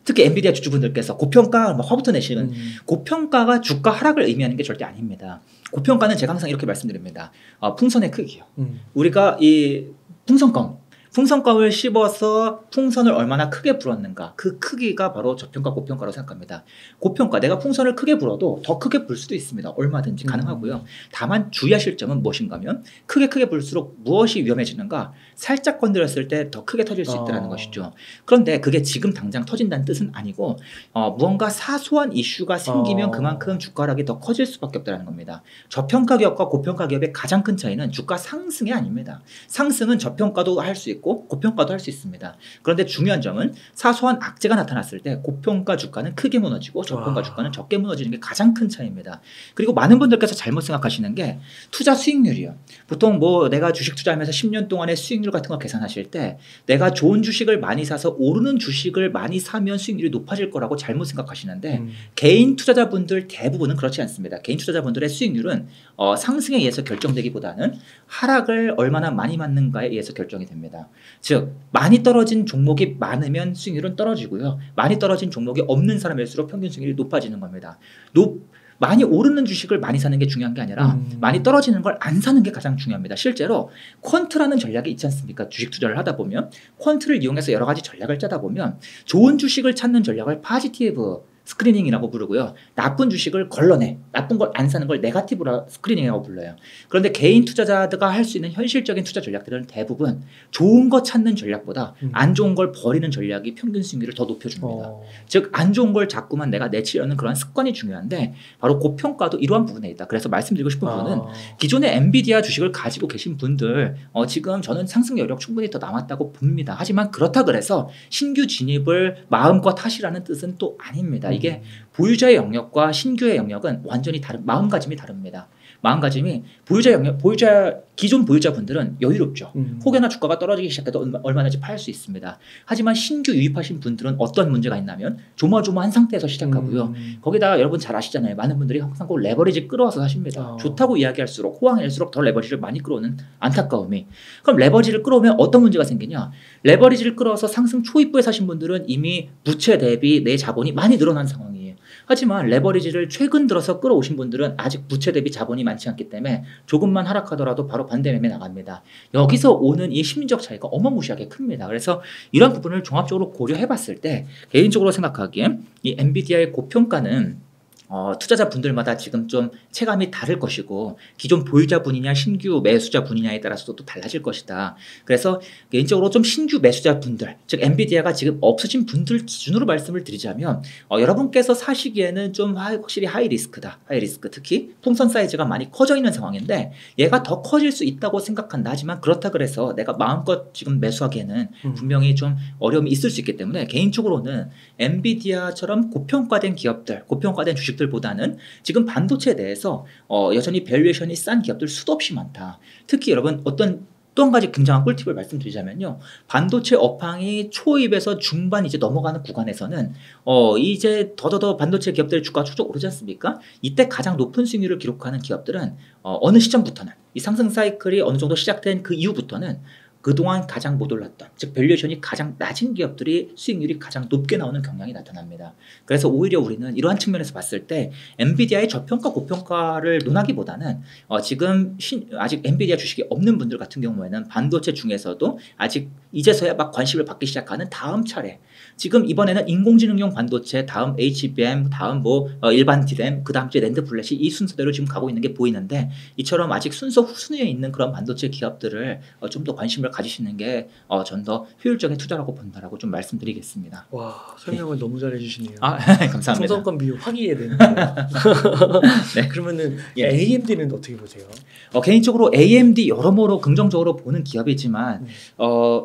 특히 엔비디아 주주분들께서 고평가 막 화부터 내시는 음. 고평가가 주가 하락을 의미하는 게 절대 아닙니다. 고평가는 제가 항상 이렇게 말씀드립니다. 어, 풍선의 크기요. 음. 우리가 이 풍선껌 풍선껌을 씹어서 풍선을 얼마나 크게 불었는가 그 크기가 바로 저평가 고평가라고 생각합니다. 고평가 내가 풍선을 크게 불어도 더 크게 불 수도 있습니다. 얼마든지 음. 가능하고요. 다만 주의하실 점은 무엇인가면 크게 크게 불수록 무엇이 위험해지는가 살짝 건드렸을 때 더 크게 터질 수 있다는 어. 것이죠. 그런데 그게 지금 당장 터진다는 뜻은 아니고 어, 무언가 사소한 이슈가 생기면 어. 그만큼 주가 하락이 더 커질 수밖에 없다는 겁니다. 저평가 기업과 고평가 기업의 가장 큰 차이는 주가 상승이 아닙니다. 상승은 저평가도 할 수 있고 고평가도 할 수 있습니다. 그런데 중요한 점은 사소한 악재가 나타났을 때 고평가 주가는 크게 무너지고 저평가 와. 주가는 적게 무너지는 게 가장 큰 차이입니다. 그리고 많은 분들께서 잘못 생각하시는 게 투자 수익률이요. 보통 뭐 내가 주식 투자하면서 10년 동안의 수익률 같은 거 계산하실 때 내가 좋은 주식을 많이 사서 오르는 주식을 많이 사면 수익률이 높아질 거라고 잘못 생각하시는데 음. 개인 투자자분들 대부분은 그렇지 않습니다. 개인 투자자분들의 수익률은 어, 상승에 의해서 결정되기보다는 하락을 얼마나 많이 맞는가에 의해서 결정이 됩니다. 즉 많이 떨어진 종목이 많으면 수익률은 떨어지고요. 많이 떨어진 종목이 없는 사람일수록 평균 수익률이 높아지는 겁니다. 높 많이 오르는 주식을 많이 사는 게 중요한 게 아니라 음. 많이 떨어지는 걸 안 사는 게 가장 중요합니다. 실제로 quant라는 전략이 있지 않습니까? 주식 투자를 하다 보면 quant를 이용해서 여러 가지 전략을 짜다 보면 좋은 주식을 찾는 전략을 positive screening이라고 부르고요. 나쁜 주식을 걸러내. 나쁜 걸 안 사는 걸 negative screening이라고 불러요. 그런데 개인 투자자가 할 수 있는 현실적인 투자 전략들은 대부분 좋은 거 찾는 전략보다 음. 안 좋은 걸 버리는 전략이 평균 수익률을 더 높여줍니다. 어. 즉안 좋은 걸 자꾸만 내가 내치려는 그런 습관이 중요한데 바로 고평가도 이러한 부분에 있다. 그래서 말씀드리고 싶은 부분은 아. 기존의 엔비디아 주식을 가지고 계신 분들 어, 지금 저는 상승 여력 충분히 더 남았다고 봅니다. 하지만 그렇다 그래서 신규 진입을 마음껏 하시라는 뜻은 또 아닙니다. 이게 보유자의 영역과 신규의 영역은 완전히 다른 마음가짐이 다릅니다. 마음가짐이 보유자 영역 보유자 기존 보유자분들은 여유롭죠. 음. 혹여나 주가가 떨어지기 시작해도 얼마- 얼마든지 팔 수 있습니다. 하지만 신규 유입하신 분들은 어떤 문제가 있냐면 조마조마한 상태에서 시작하고요. 음. 거기다가 여러분 잘 아시잖아요. 많은 분들이 항상 꼭 레버리지 끌어와서 사십니다. 어. 좋다고 이야기할수록 호황일수록 더 레버리지를 많이 끌어오는 안타까움이. 그럼 레버리지를 끌어오면 어떤 문제가 생기냐? 레버리지를 끌어와서 상승 초입부에 사신 분들은 이미 부채 대비 내 자본이 많이 늘어난 상황이에요. 하지만 레버리지를 최근 들어서 끌어오신 분들은 아직 부채 대비 자본이 많지 않기 때문에 조금만 하락하더라도 바로 반대 매매 나갑니다. 여기서 오는 이 심리적 차이가 어마무시하게 큽니다. 그래서 이런 부분을 종합적으로 고려해 봤을 때 개인적으로 생각하기엔 이 엔비디아의 고평가는 어, 투자자분들마다 지금 좀 체감이 다를 것이고 기존 보유자분이냐 신규 매수자분이냐에 따라서도 또 달라질 것이다. 그래서 개인적으로 좀 신규 매수자분들, 즉 엔비디아가 지금 없으신 분들 기준으로 말씀을 드리자면 어, 여러분께서 사시기에는 좀 high, 확실히 high risk다. High risk 특히 풍선 사이즈가 많이 커져 있는 상황인데 얘가 더 커질 수 있다고 생각한다. 하지만 그렇다 그래서 내가 마음껏 지금 매수하기에는 음. 분명히 좀 어려움이 있을 수 있기 때문에 개인적으로는 엔비디아처럼 고평가된 기업들, 고평가된 주식 들보다는 지금 반도체에 대해서 어, 여전히 valuation이 싼 기업들 수도 없이 많다. 특히 여러분 어떤 또 한 가지 굉장한 꿀팁을 말씀드리자면요. 반도체 업황이 초입에서 중반 이제 넘어가는 구간에서는 어 이제 더더더 반도체 기업들의 주가가 쭉쭉 오르지 않습니까? 이때 가장 높은 수익률을 기록하는 기업들은 어, 어느 시점부터는 이 상승 사이클이 어느 정도 시작된 그 이후부터는 그동안 가장 못 올랐던 즉 valuation이 가장 낮은 기업들이 수익률이 가장 높게 나오는 경향이 나타납니다. 그래서 오히려 우리는 이러한 측면에서 봤을 때 엔비디아의 저평가 고평가를 논하기보다는 어, 지금 신- 아직 엔비디아 주식이 없는 분들 같은 경우에는 반도체 중에서도 아직 이제서야 막 관심을 받기 시작하는 다음 차례 지금 이번에는 인공지능용 반도체 다음 HBM 다음 뭐 어, 일반 DRAM 그 다음 주에 NAND flash 이 순서대로 지금 가고 있는 게 보이는데 이처럼 아직 순서 후순위에 있는 그런 반도체 기업들을 어, 좀더 관심을 가지시는 게 어, 전 더 효율적인 투자라고 본다라고 좀 말씀드리겠습니다. 와 설명을 너무 잘해주시네요. 아 <laughs> 감사합니다. 충성권 비율 확 이해되네요. <laughs> 네. 그러면은 예. AMD는 어떻게 보세요? 어, 개인적으로 AMD 여러모로 긍정적으로 보는 기업이지만 음. 어,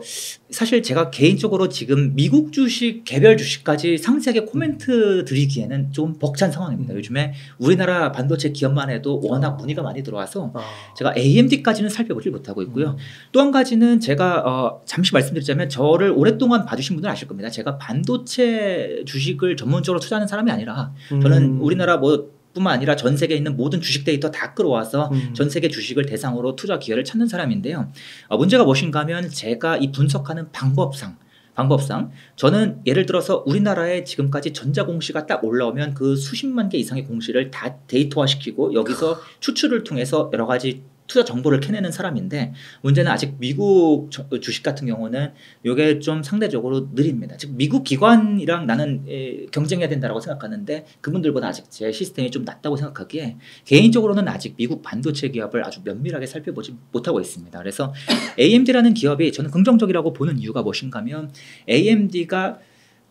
사실 제가 개인적으로 지금 미국 주식 개별 주식까지 상세하게 코멘트 드리기에는 좀 벅찬 상황입니다. 음. 요즘에 우리나라 반도체 기업만 해도 워낙 문의가 많이 들어와서 아. 제가 AMD까지는 살펴보질 못하고 있고요. 음. 또한 가지는 제가 어, 잠시 말씀드리자면 저를 오랫동안 봐주신 분들은 아실 겁니다. 제가 반도체 주식을 전문적으로 투자하는 사람이 아니라 저는 음. 우리나라 뭐 뿐만 아니라 전 세계에 있는 모든 주식 데이터 다 끌어와서 음. 전 세계 주식을 대상으로 투자 기회를 찾는 사람인데요. 어, 문제가 무엇인가 하면 제가 이 분석하는 방법상 방법상 저는 예를 들어서 우리나라에 지금까지 전자 공시가 딱 올라오면 그 수십만 개 이상의 공시를 다 데이터화 시키고 여기서 추출을 통해서 여러 가지 투자 정보를 캐내는 사람인데 문제는 아직 미국 저- 주식 같은 경우는 이게 좀 상대적으로 느립니다. 즉 미국 기관이랑 나는 에, 경쟁해야 된다라고 생각하는데 그분들보다 아직 제 시스템이 좀 낮다고 생각하기에 개인적으로는 아직 미국 반도체 기업을 아주 면밀하게 살펴보지 못하고 있습니다. 그래서 AMD라는 기업이 저는 긍정적이라고 보는 이유가 무엇인가면 AMD가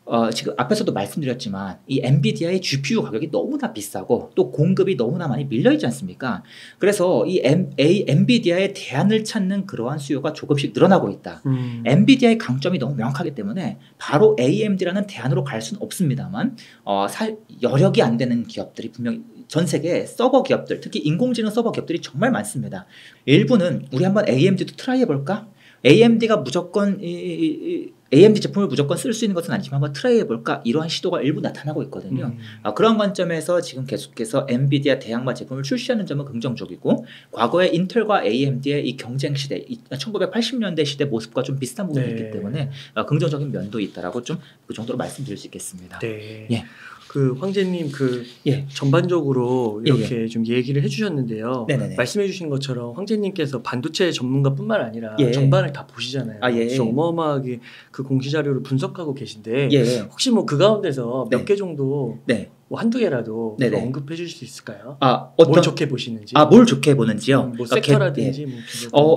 어, 지금 앞에서도 말씀드렸지만 이 엔비디아의 GPU 가격이 너무나 비싸고 또 공급이 너무나 많이 밀려 있지 않습니까? 그래서 이 M, A, 엔비디아의 대안을 찾는 그러한 수요가 조금씩 늘어나고 있다. 음. 엔비디아의 강점이 너무 명확하기 때문에 바로 AMD라는 대안으로 갈 수는 없습니다만 어, 사, 여력이 안 되는 기업들이 분명히 전 세계 서버 기업들 특히 인공지능 서버 기업들이 정말 많습니다. 일부는 우리 한번 AMD도 try 해볼까? AMD가 무조건 이, 이, 이 AMD 제품을 무조건 쓸 수 있는 것은 아니지만 한번 try 해볼까? 이러한 시도가 일부 나타나고 있거든요. 음. 아, 그런 관점에서 지금 계속해서 엔비디아 대항마 제품을 출시하는 점은 긍정적이고 과거에 인텔과 AMD의 이 경쟁 시대, 1980년대 시대 모습과 좀 비슷한 부분이 네. 있기 때문에 아, 긍정적인 면도 있다라고 좀 그 정도로 말씀드릴 수 있겠습니다. 네. 예. 그 황제님 그 예. 전반적으로 예, 이렇게 좀 얘기를 해주셨는데요. 네네네. 말씀해주신 것처럼 황제님께서 반도체 전문가뿐만 아니라 예. 전반을 다 보시잖아요. 아, 예. 진짜 어마어마하게 그 공시 자료를 분석하고 계신데 예. 혹시 뭐 그 가운데서 몇 네. 개 정도 네. 뭐 한두 개라도. 언급해 주실 수 있을까요? 아, 뭘 어떤 좋게 보시는지. 아, 뭘 좋게 보는지요? 음, 뭐 아, 개- 예. 섹터라든지 뭐.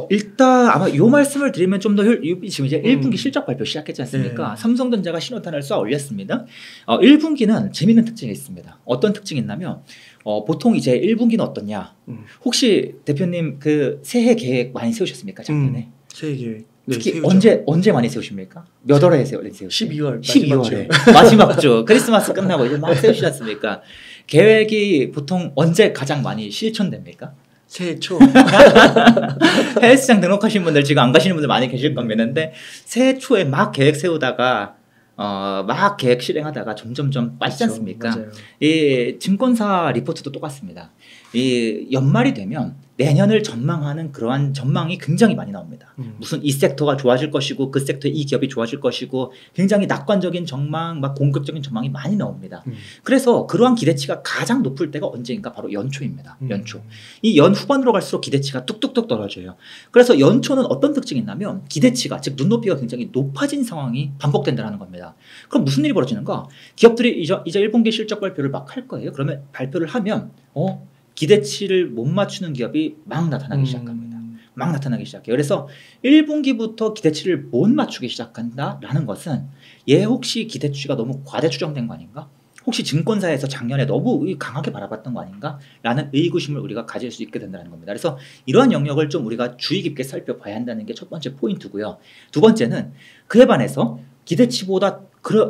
어 일단 아마 요 말씀을 드리면 좀 더 지금 이제 음. 1분기 실적 발표 시작했지 않습니까? 네. 삼성전자가 신호탄을 쏘아 올렸습니다. 어 1분기는 재밌는 특징이 있습니다. 어떤 특징이 있냐면 어 보통 이제 1분기는 어떻냐? 음. 혹시 대표님 그 새해 계획 많이 세우셨습니까? 작년에? 세계 계획. 네, 특히 세우죠. 언제 언제 많이 세우십니까? 몇 월에 세우 세우세요? 12월 12월에 마지막 주 크리스마스 끝나고 이제 막 세우시지 않습니까? 계획이 보통 언제 가장 많이 실천됩니까? 새해 초. <laughs> 헬스장 등록하신 분들 지금 안 가시는 분들 많이 계실 겁니다. 근데 새해 초에 막 계획 세우다가 어, 막 계획 실행하다가 점점점 빠지지 않습니까? 맞아요. 이 증권사 리포트도 똑같습니다. 이 연말이 되면 내년을 전망하는 그러한 전망이 굉장히 많이 나옵니다. 음. 무슨 이 섹터가 좋아질 것이고 그 섹터의 이 기업이 좋아질 것이고 굉장히 낙관적인 전망, 막 공격적인 전망이 많이 나옵니다. 음. 그래서 그러한 기대치가 가장 높을 때가 언제인가 바로 연초입니다. 음. 연초. 이 연 후반으로 갈수록 기대치가 뚝뚝뚝 떨어져요. 그래서 연초는 어떤 특징이 있냐면 기대치가 즉 눈높이가 굉장히 높아진 상황이 반복된다는 겁니다. 그럼 무슨 일이 벌어지는가? 기업들이 이제 이제 1분기 실적 발표를 막 할 거예요. 그러면 발표를 하면 어 기대치를 못 맞추는 기업이 막 나타나기 음. 시작합니다. 막 나타나기 시작해요. 그래서 1분기부터 기대치를 못 맞추기 시작한다라는 것은 얘 혹시 기대치가 너무 과대 추정된 거 아닌가? 혹시 증권사에서 작년에 너무 강하게 바라봤던 거 아닌가? 라는 의구심을 우리가 가질 수 있게 된다는 겁니다. 그래서 이러한 영역을 좀 우리가 주의 깊게 살펴봐야 한다는 게 첫 번째 포인트고요. 두 번째는 그에 반해서 기대치보다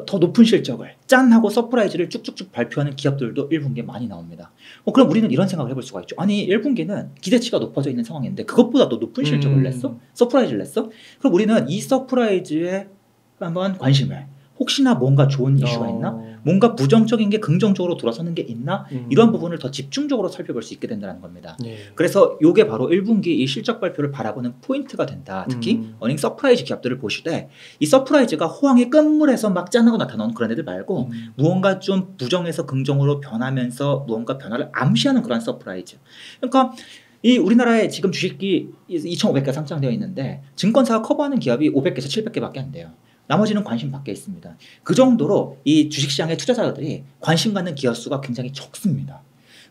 더 높은 실적을 짠 하고 surprise를 쭉쭉쭉 발표하는 기업들도 1분기에 많이 나옵니다. 어, 그럼 우리는 이런 생각을 해볼 수가 있죠. 아니 1분기는 기대치가 높아져 있는 상황인데 그것보다 더 높은 실적을 음. 냈어? surprise를 냈어? 그럼 우리는 이 surprise에 한번 관심을 혹시나 뭔가 좋은 이슈가 있나? 어. 뭔가 부정적인 게 긍정적으로 돌아서는 게 있나? 음. 이러한 부분을 더 집중적으로 살펴볼 수 있게 된다는 겁니다. 예. 그래서 이게 바로 1분기 이 실적 발표를 바라보는 포인트가 된다. 특히 음. earning surprise 기업들을 보시되 이 surprise가 호황의 끝물에서 막 짠하고 나타나는 그런 애들 말고 음. 무언가 좀 부정에서 긍정으로 변하면서 무언가 변화를 암시하는 그런 surprise. 그러니까 이 우리나라에 지금 주식이 2,500개 상장되어 있는데 증권사가 커버하는 기업이 500개에서 700개밖에 안 돼요. 나머지는 관심 밖에 있습니다. 그 정도로 이 주식시장의 투자자들이 관심 갖는 기업 수가 굉장히 적습니다.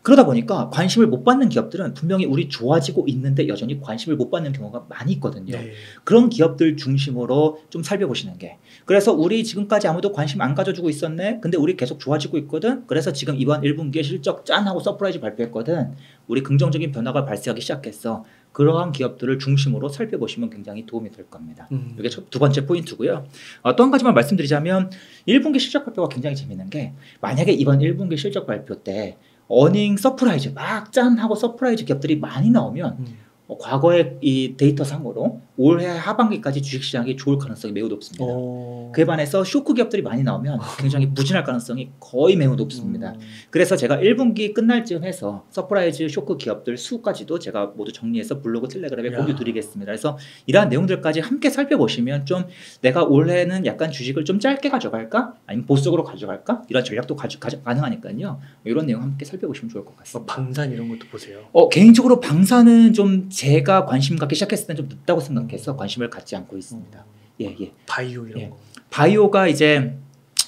그러다 보니까 관심을 못 받는 기업들은 분명히 우리 좋아지고 있는데 여전히 관심을 못 받는 경우가 많이 있거든요. 네. 그런 기업들 중심으로 좀 살펴보시는 게. 그래서 우리 지금까지 아무도 관심 안 가져주고 있었네. 근데 우리 계속 좋아지고 있거든. 그래서 지금 이번 1분기에 실적 짠 하고 surprise 발표했거든. 우리 긍정적인 변화가 발생하기 시작했어. 그러한 기업들을 중심으로 살펴보시면 굉장히 도움이 될 겁니다. 음. 이게 첫- 두 번째 포인트고요. 어, 또 한 가지만 말씀드리자면 1분기 실적 발표가 굉장히 재밌는 게 만약에 이번 1분기 실적 발표 때 earning surprise 막 짠 하고 surprise 기업들이 많이 나오면 음. 어, 과거의 이 데이터 상으로 올해 하반기까지 주식시장이 좋을 가능성이 매우 높습니다. 어. 그에 반해서 쇼크 기업들이 많이 나오면 굉장히 부진할 가능성이 거의 매우 높습니다. 음. 그래서 제가 1분기 끝날 즈음 해서 surprise 쇼크 기업들 수까지도 제가 모두 정리해서 블로그 텔레그램에 야. 공유 드리겠습니다. 그래서 이러한 내용들까지 함께 살펴보시면 좀 내가 올해는 약간 주식을 좀 짧게 가져갈까? 아니면 보석으로 가져갈까? 이런 전략도 가져, 가져, 가능하니까요. 이런 내용 함께 살펴보시면 좋을 것뭐 같습니다. 방산 이런 것도 보세요. 어, 개인적으로 방산은 좀 제가 관심 갖기 시작했을 때좀 늦다고 생각해서 관심을 갖지 않고 있습니다. 예, 예. 바이오 이런 예. 거. 바이오가 이제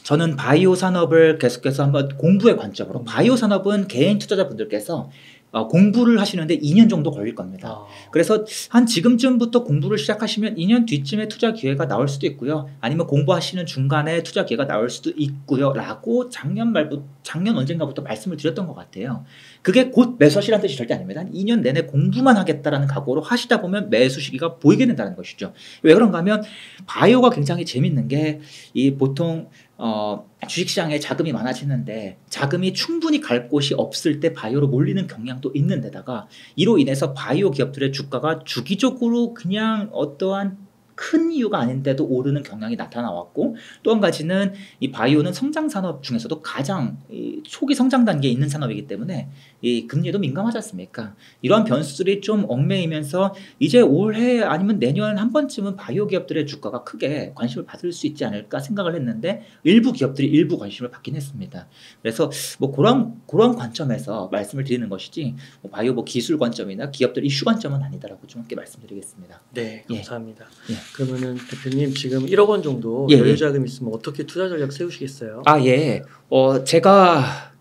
저는 바이오 산업을 계속해서 한번 공부의 관점으로 음. 바이오 산업은 개인 투자자분들께서 어, 공부를 하시는데 2년 정도 걸릴 겁니다. 아. 그래서 한 지금쯤부터 공부를 시작하시면 2년 뒤쯤에 투자 기회가 나올 수도 있고요. 아니면 공부하시는 중간에 투자 기회가 나올 수도 있고요. 라고 작년 말부터 작년 언젠가부터 말씀을 드렸던 것 같아요. 그게 곧 매수하시라는 뜻이 절대 아닙니다. 한 2년 내내 공부만 하겠다라는 각오로 하시다 보면 매수 시기가 보이게 된다는 것이죠. 왜 그런가 하면 바이오가 굉장히 재밌는 게 이 보통 어, 주식시장에 자금이 많아지는데 자금이 충분히 갈 곳이 없을 때 바이오로 몰리는 경향도 있는 데다가 이로 인해서 바이오 기업들의 주가가 주기적으로 그냥 어떠한 큰 이유가 아닌데도 오르는 경향이 나타나왔고 또 한 가지는 이 바이오는 성장 산업 중에서도 가장 이 초기 성장 단계에 있는 산업이기 때문에 이 금리도 민감하지 않습니까? 이러한 변수들이 좀 얽매이면서 이제 올해 아니면 내년 한 번쯤은 바이오 기업들의 주가가 크게 관심을 받을 수 있지 않을까 생각을 했는데 일부 기업들이 일부 관심을 받긴 했습니다. 그래서 뭐 그런 그런 관점에서 말씀을 드리는 것이지 뭐 바이오 뭐 기술 관점이나 기업들 이슈 관점은 아니다라고 좀 함께 말씀드리겠습니다. 네, 예. 감사합니다. 예. 그러면은 대표님 지금 1억 원 정도 예, 여유 예. 자금 있으면 어떻게 투자 전략 세우시겠어요? 아 예, 어 제가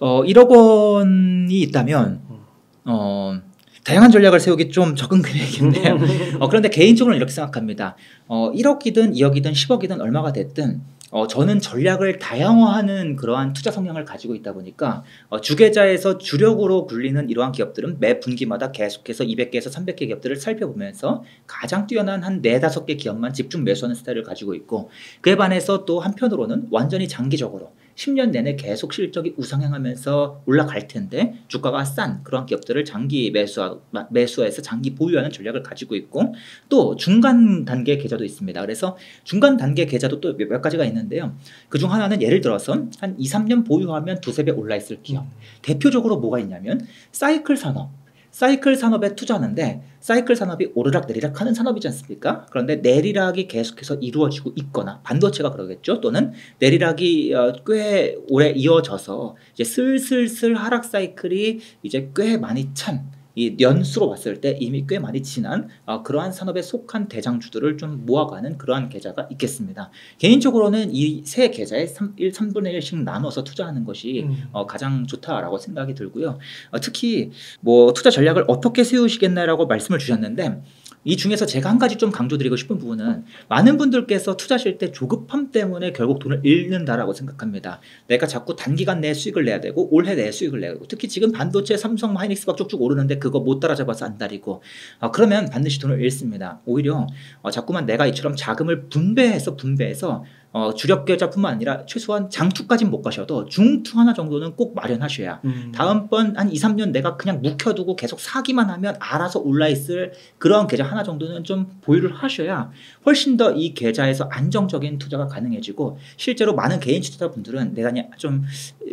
어 1억 원이 있다면 음. 어 다양한 전략을 세우기 좀 적은 금액인데요. 어, 그런데 개인적으로는 이렇게 생각합니다. 어, 1억이든 2억이든 10억이든 얼마가 됐든 어, 저는 전략을 다양화하는 그러한 투자 성향을 가지고 있다 보니까 어, 주계좌에서 주력으로 굴리는 이러한 기업들은 매 분기마다 계속해서 200개에서 300개 기업들을 살펴보면서 가장 뛰어난 한 4, 5개 기업만 집중 매수하는 스타일을 가지고 있고 그에 반해서 또 한편으로는 완전히 장기적으로 10년 내내 계속 실적이 우상향하면서 올라갈 텐데 주가가 싼 그런 기업들을 장기 매수하, 매수해서 장기 보유하는 전략을 가지고 있고 또 중간 단계 계좌도 있습니다. 그래서 중간 단계 계좌도 또 몇 가지가 있는데요. 그중 하나는 예를 들어서 한 2, 3년 보유하면 두세 배 올라 있을 기업. 대표적으로 뭐가 있냐면 사이클 산업. 사이클 산업에 투자하는데 사이클 산업이 오르락 내리락 하는 산업이지 않습니까? 그런데 내리락이 계속해서 이루어지고 있거나 반도체가 그러겠죠. 또는 내리락이 어, 꽤 오래 이어져서 이제 슬슬슬 하락 사이클이 이제 꽤 많이 찬 이 연수로 봤을 때 이미 꽤 많이 지난 어, 그러한 산업에 속한 대장주들을 좀 모아가는 그러한 계좌가 있겠습니다. 개인적으로는 이 세 계좌에 3, 1, 3분의 1씩 나눠서 투자하는 것이 음. 어, 가장 좋다라고 생각이 들고요. 어, 특히 뭐 투자 전략을 어떻게 세우시겠나라고 말씀을 주셨는데 이 중에서 제가 한 가지 좀 강조드리고 싶은 부분은 많은 분들께서 투자하실 때 조급함 때문에 결국 돈을 잃는다라고 생각합니다. 내가 자꾸 단기간 내에 수익을 내야 되고 올해 내에 수익을 내야 되고 특히 지금 반도체 삼성 하이닉스가 쭉쭉 오르는데 그거 못 따라잡아서 안달이고 어, 그러면 반드시 돈을 잃습니다. 오히려 어, 자꾸만 내가 이처럼 자금을 분배해서 분배해서 어, 주력 계좌뿐만 아니라 최소한 장투까지는 못 가셔도 중투 하나 정도는 꼭 마련하셔야 음. 다음번 한 2, 3년 내가 그냥 묵혀두고 계속 사기만 하면 알아서 올라있을 그런 계좌 하나 정도는 좀 보유를 하셔야 훨씬 더 이 계좌에서 안정적인 투자가 가능해지고 실제로 많은 개인 투자자분들은 내가 좀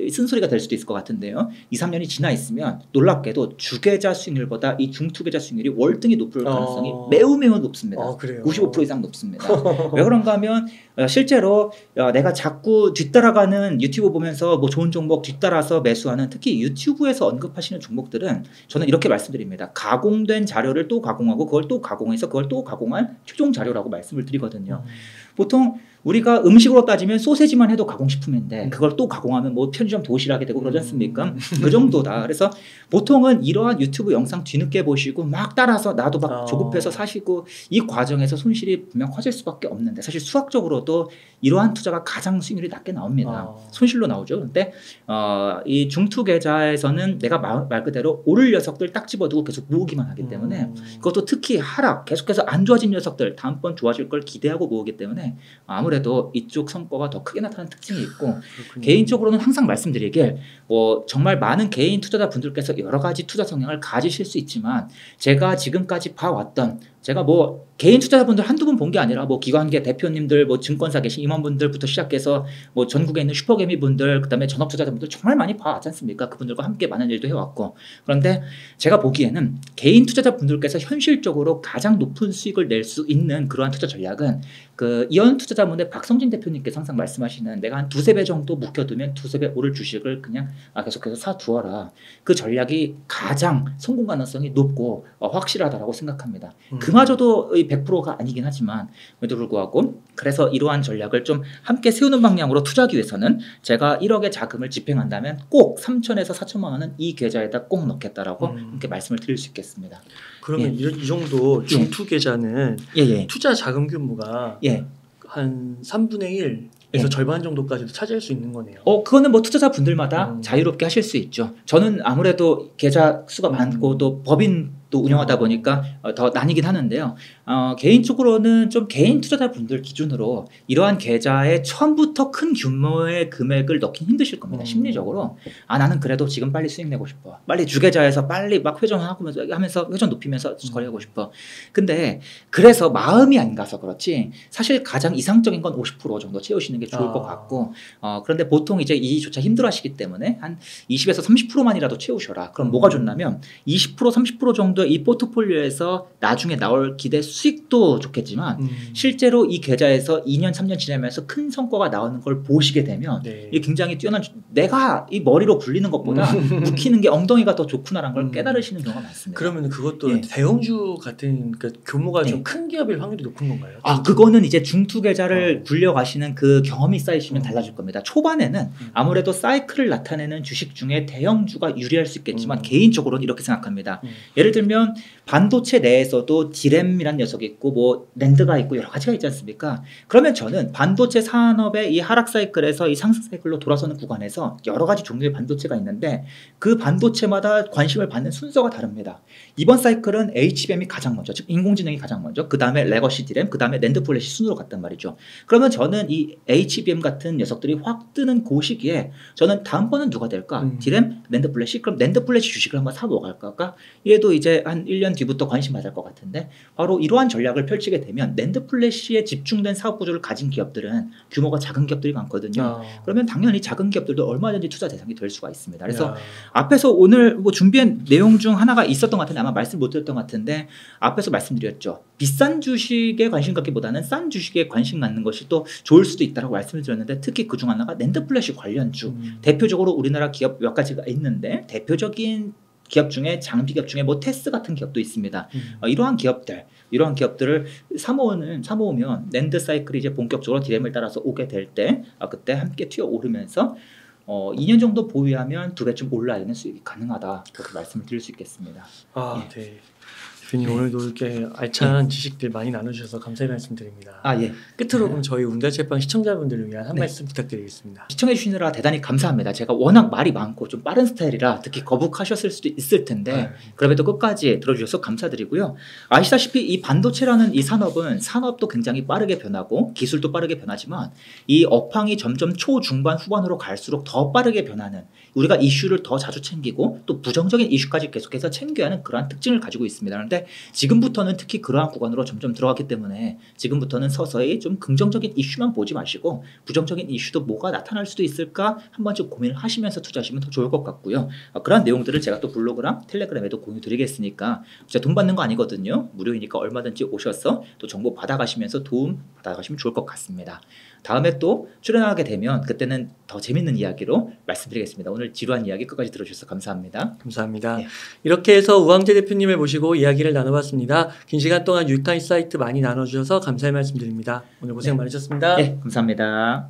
쓴소리가 될 수도 있을 것 같은데요. 2, 3년이 지나 있으면 놀랍게도 주계좌 수익률보다 이 중투계좌 수익률이 월등히 높을 가능성이 어. 매우 매우 높습니다. 아, 그래요. 95% 이상 높습니다. <laughs> 왜 그런가 하면 어, 실제로 어, 내가 자꾸 뒤따라가는 유튜브 보면서 뭐 좋은 종목 뒤따라서 매수하는 특히 유튜브에서 언급하시는 종목들은 저는 이렇게 말씀드립니다. 가공된 자료를 또 가공하고 그걸 또 가공해서 그걸 또 가공한 최종 자료라고 말씀을 드리거든요. 음. 보통 우리가 음식으로 따지면 소세지만 해도 가공식품인데 그걸 또 가공하면 뭐 편의점 도시락이 되고 그러지 않습니까? 그 정도다. 그래서 보통은 이러한 유튜브 영상 뒤늦게 보시고 막 따라서 나도 막 어. 조급해서 사시고 이 과정에서 손실이 분명 커질 수밖에 없는데 사실 수학적으로도 이러한 투자가 가장 수익률이 낮게 나옵니다. 어. 손실로 나오죠. 근데 어, 이 중투 계좌에서는 내가 말, 말 그대로 오를 녀석들 딱 집어두고 계속 모으기만 하기 때문에 음. 그것도 특히 하락 계속해서 안 좋아진 녀석들 다음번 좋아질 걸 기대하고 모으기 때문에 아무래도 이쪽 성과가 더 크게 나타나는 특징이 있고 그렇군요. 개인적으로는 항상 말씀드리길 뭐 정말 많은 개인 투자자 분들께서 여러 가지 투자 성향을 가지실 수 있지만 제가 지금까지 봐왔던 제가 뭐 개인 투자자분들 한두 분 본 게 아니라 뭐 기관계 대표님들 뭐 증권사 계신 임원분들부터 시작해서 뭐 전국에 있는 슈퍼개미 분들 그다음에 전업 투자자분들 정말 많이 봐왔지 않습니까? 그분들과 함께 많은 일도 해왔고 그런데 제가 보기에는 개인 투자자분들께서 현실적으로 가장 높은 수익을 낼 수 있는 그러한 투자 전략은 그 이연 투자자문의 박성진 대표님께서 항상 말씀하시는 내가 한 두세 배 정도 묵혀두면 두세 배 오를 주식을 그냥 아, 계속해서 사두어라. 그 전략이 가장 성공 가능성이 높고 어, 확실하다라고 생각합니다. 음. 그 마저도 의 100%가 아니긴 하지만 그에도 불구하고 그래서 이러한 전략을 좀 함께 세우는 방향으로 투자하기 위해서는 제가 1억의 자금을 집행한다면 꼭 3천에서 4천만 원은 이 계좌에다 꼭 넣겠다라고 음. 함께 말씀을 드릴 수 있겠습니다. 그러면 예. 이, 이 정도 중투 계좌는 예예. 투자 자금 규모가 예. 한 3분의 1에서 예. 절반 정도까지도 차지할 수 있는 거네요. 어, 그거는 뭐 투자자 분들마다 음. 자유롭게 하실 수 있죠. 저는 아무래도 계좌 수가 음. 많고 또 법인 도 운영하다 보니까 어, 더 나뉘긴 하는데요. 어, 개인적으로는 좀 개인 투자자 분들 기준으로 이러한 계좌에 처음부터 큰 규모의 금액을 넣긴 힘드실 겁니다. 음. 심리적으로. 아, 나는 그래도 지금 빨리 수익 내고 싶어. 빨리 주계좌에서 빨리 막 회전하고 하면서 회전 높이면서 음. 거래하고 싶어. 근데 그래서 마음이 안 가서 그렇지 사실 가장 이상적인 건 50% 정도 채우시는 게 좋을 아. 것 같고 어, 그런데 보통 이제 이조차 힘들어 하시기 때문에 한 20에서 30%만이라도 채우셔라. 그럼 뭐가 좋냐면 20% 30% 정도 의이 포트폴리오에서 나중에 나올 기대 수익도 좋겠지만 음. 실제로 이 계좌에서 2년 3년 지나면서 큰 성과가 나오는 걸 보시게 되면 네. 이게 굉장히 뛰어난 내가 이 머리로 굴리는 것보다 <laughs> 묵히는 게 엉덩이가 더 좋구나라는 걸 음. 깨달으시는 경우가 많습니다. 그러면 그것도 예. 대형주 같은 그러니까 규모가 예. 좀큰 기업일 확률이 높은 건가요? 아, 그거는 이제 중투 계좌를 어. 굴려 가시는 그 경험이 쌓이시면 음. 달라질 겁니다. 초반에는 음. 아무래도 사이클을 나타내는 주식 중에 대형주가 유리할 수 있겠지만 음. 개인적으로는 이렇게 생각합니다. 음. 예를 들면 반도체 내에서도 디램이라는 녀석이 있고 뭐 랜드가 있고 여러 가지가 있지 않습니까? 그러면 저는 반도체 산업의 이 하락 사이클에서 이 상승 사이클로 돌아서는 구간에서 여러 가지 종류의 반도체가 있는데 그 반도체마다 관심을 받는 순서가 다릅니다. 이번 사이클은 HBM이 가장 먼저, 즉 인공지능이 가장 먼저, 그 다음에 legacy 디램, 그 다음에 NAND flash 순으로 갔단 말이죠. 그러면 저는 이 HBM 같은 녀석들이 확 뜨는 그 시기에 저는 다음번은 누가 될까? 음. 디램, NAND flash? 그럼 NAND flash 주식을 한번 사 먹을까? 얘도 이제 한 1년 뒤부터 관심 받을 것 같은데 바로 이러한 전략을 펼치게 되면 NAND flash에 집중된 사업 구조를 가진 기업들은 규모가 작은 기업들이 많거든요. 아. 그러면 당연히 작은 기업들도 얼마든지 투자 대상이 될 수가 있습니다. 그래서 야. 앞에서 오늘 뭐 준비한 내용 중 하나가 있었던 것 같은데 아마 말씀 못 드렸던 것 같은데 앞에서 말씀드렸죠. 비싼 주식에 관심 갖기보다는 싼 주식에 관심 갖는 것이 또 좋을 수도 있다고 말씀을 드렸는데 특히 그 중 하나가 NAND flash 관련주. 음. 대표적으로 우리나라 기업 몇 가지가 있는데 대표적인 기업 중에 장비 기업 중에 뭐 테스 같은 기업도 있습니다. 음. 어, 이러한 기업들, 이러한 기업들을 사모으는 사모으면 낸드 사이클이 이제 본격적으로 디램을 따라서 오게 될 때 아, 그때 함께 튀어 오르면서 어, 2년 정도 보유하면 두 배쯤 올라야 되는 수익이 가능하다 그렇게 말씀을 드릴 수 있겠습니다. 아, 예. 네. 대표님 오늘도 이렇게 알찬 지식들 많이 나누셔서 감사의 말씀드립니다. 아 예, 끝으로 그럼 저희 운달책방 시청자분들을 위한 한 네. 말씀 부탁드리겠습니다. 시청해 주시느라 대단히 감사합니다. 제가 워낙 말이 많고 좀 빠른 스타일이라 특히 거북하셨을 수도 있을 텐데 아, 그럼에도 끝까지 들어주셔서 감사드리고요. 아시다시피 이 반도체라는 이 산업은 산업도 굉장히 빠르게 변하고 기술도 빠르게 변하지만 이 업황이 점점 초중반 후반으로 갈수록 더 빠르게 변하는 우리가 이슈를 더 자주 챙기고 또 부정적인 이슈까지 계속해서 챙겨야 하는 그러한 특징을 가지고 있습니다. 그런데 지금부터는 특히 그러한 구간으로 점점 들어갔기 때문에 지금부터는 서서히 좀 긍정적인 이슈만 보지 마시고 부정적인 이슈도 뭐가 나타날 수도 있을까 한 번쯤 고민을 하시면서 투자하시면 더 좋을 것 같고요. 어, 그런 내용들을 제가 또 블로그랑 텔레그램에도 공유 드리겠으니까 진짜 돈 받는 거 아니거든요. 무료이니까 얼마든지 오셔서 또 정보 받아가시면서 도움 받아가시면 좋을 것 같습니다. 다음에 또 출연하게 되면 그때는 더 재밌는 이야기로 말씀드리겠습니다. 오늘 지루한 이야기 끝까지 들어주셔서 감사합니다. 감사합니다. 예. 이렇게 해서 우황재 대표님을 모시고 이야기를 나눠봤습니다. 긴 시간 동안 유익한 사이트 많이 나눠주셔서 감사의 말씀드립니다. 오늘 고생 네. 많으셨습니다. 네, 감사합니다.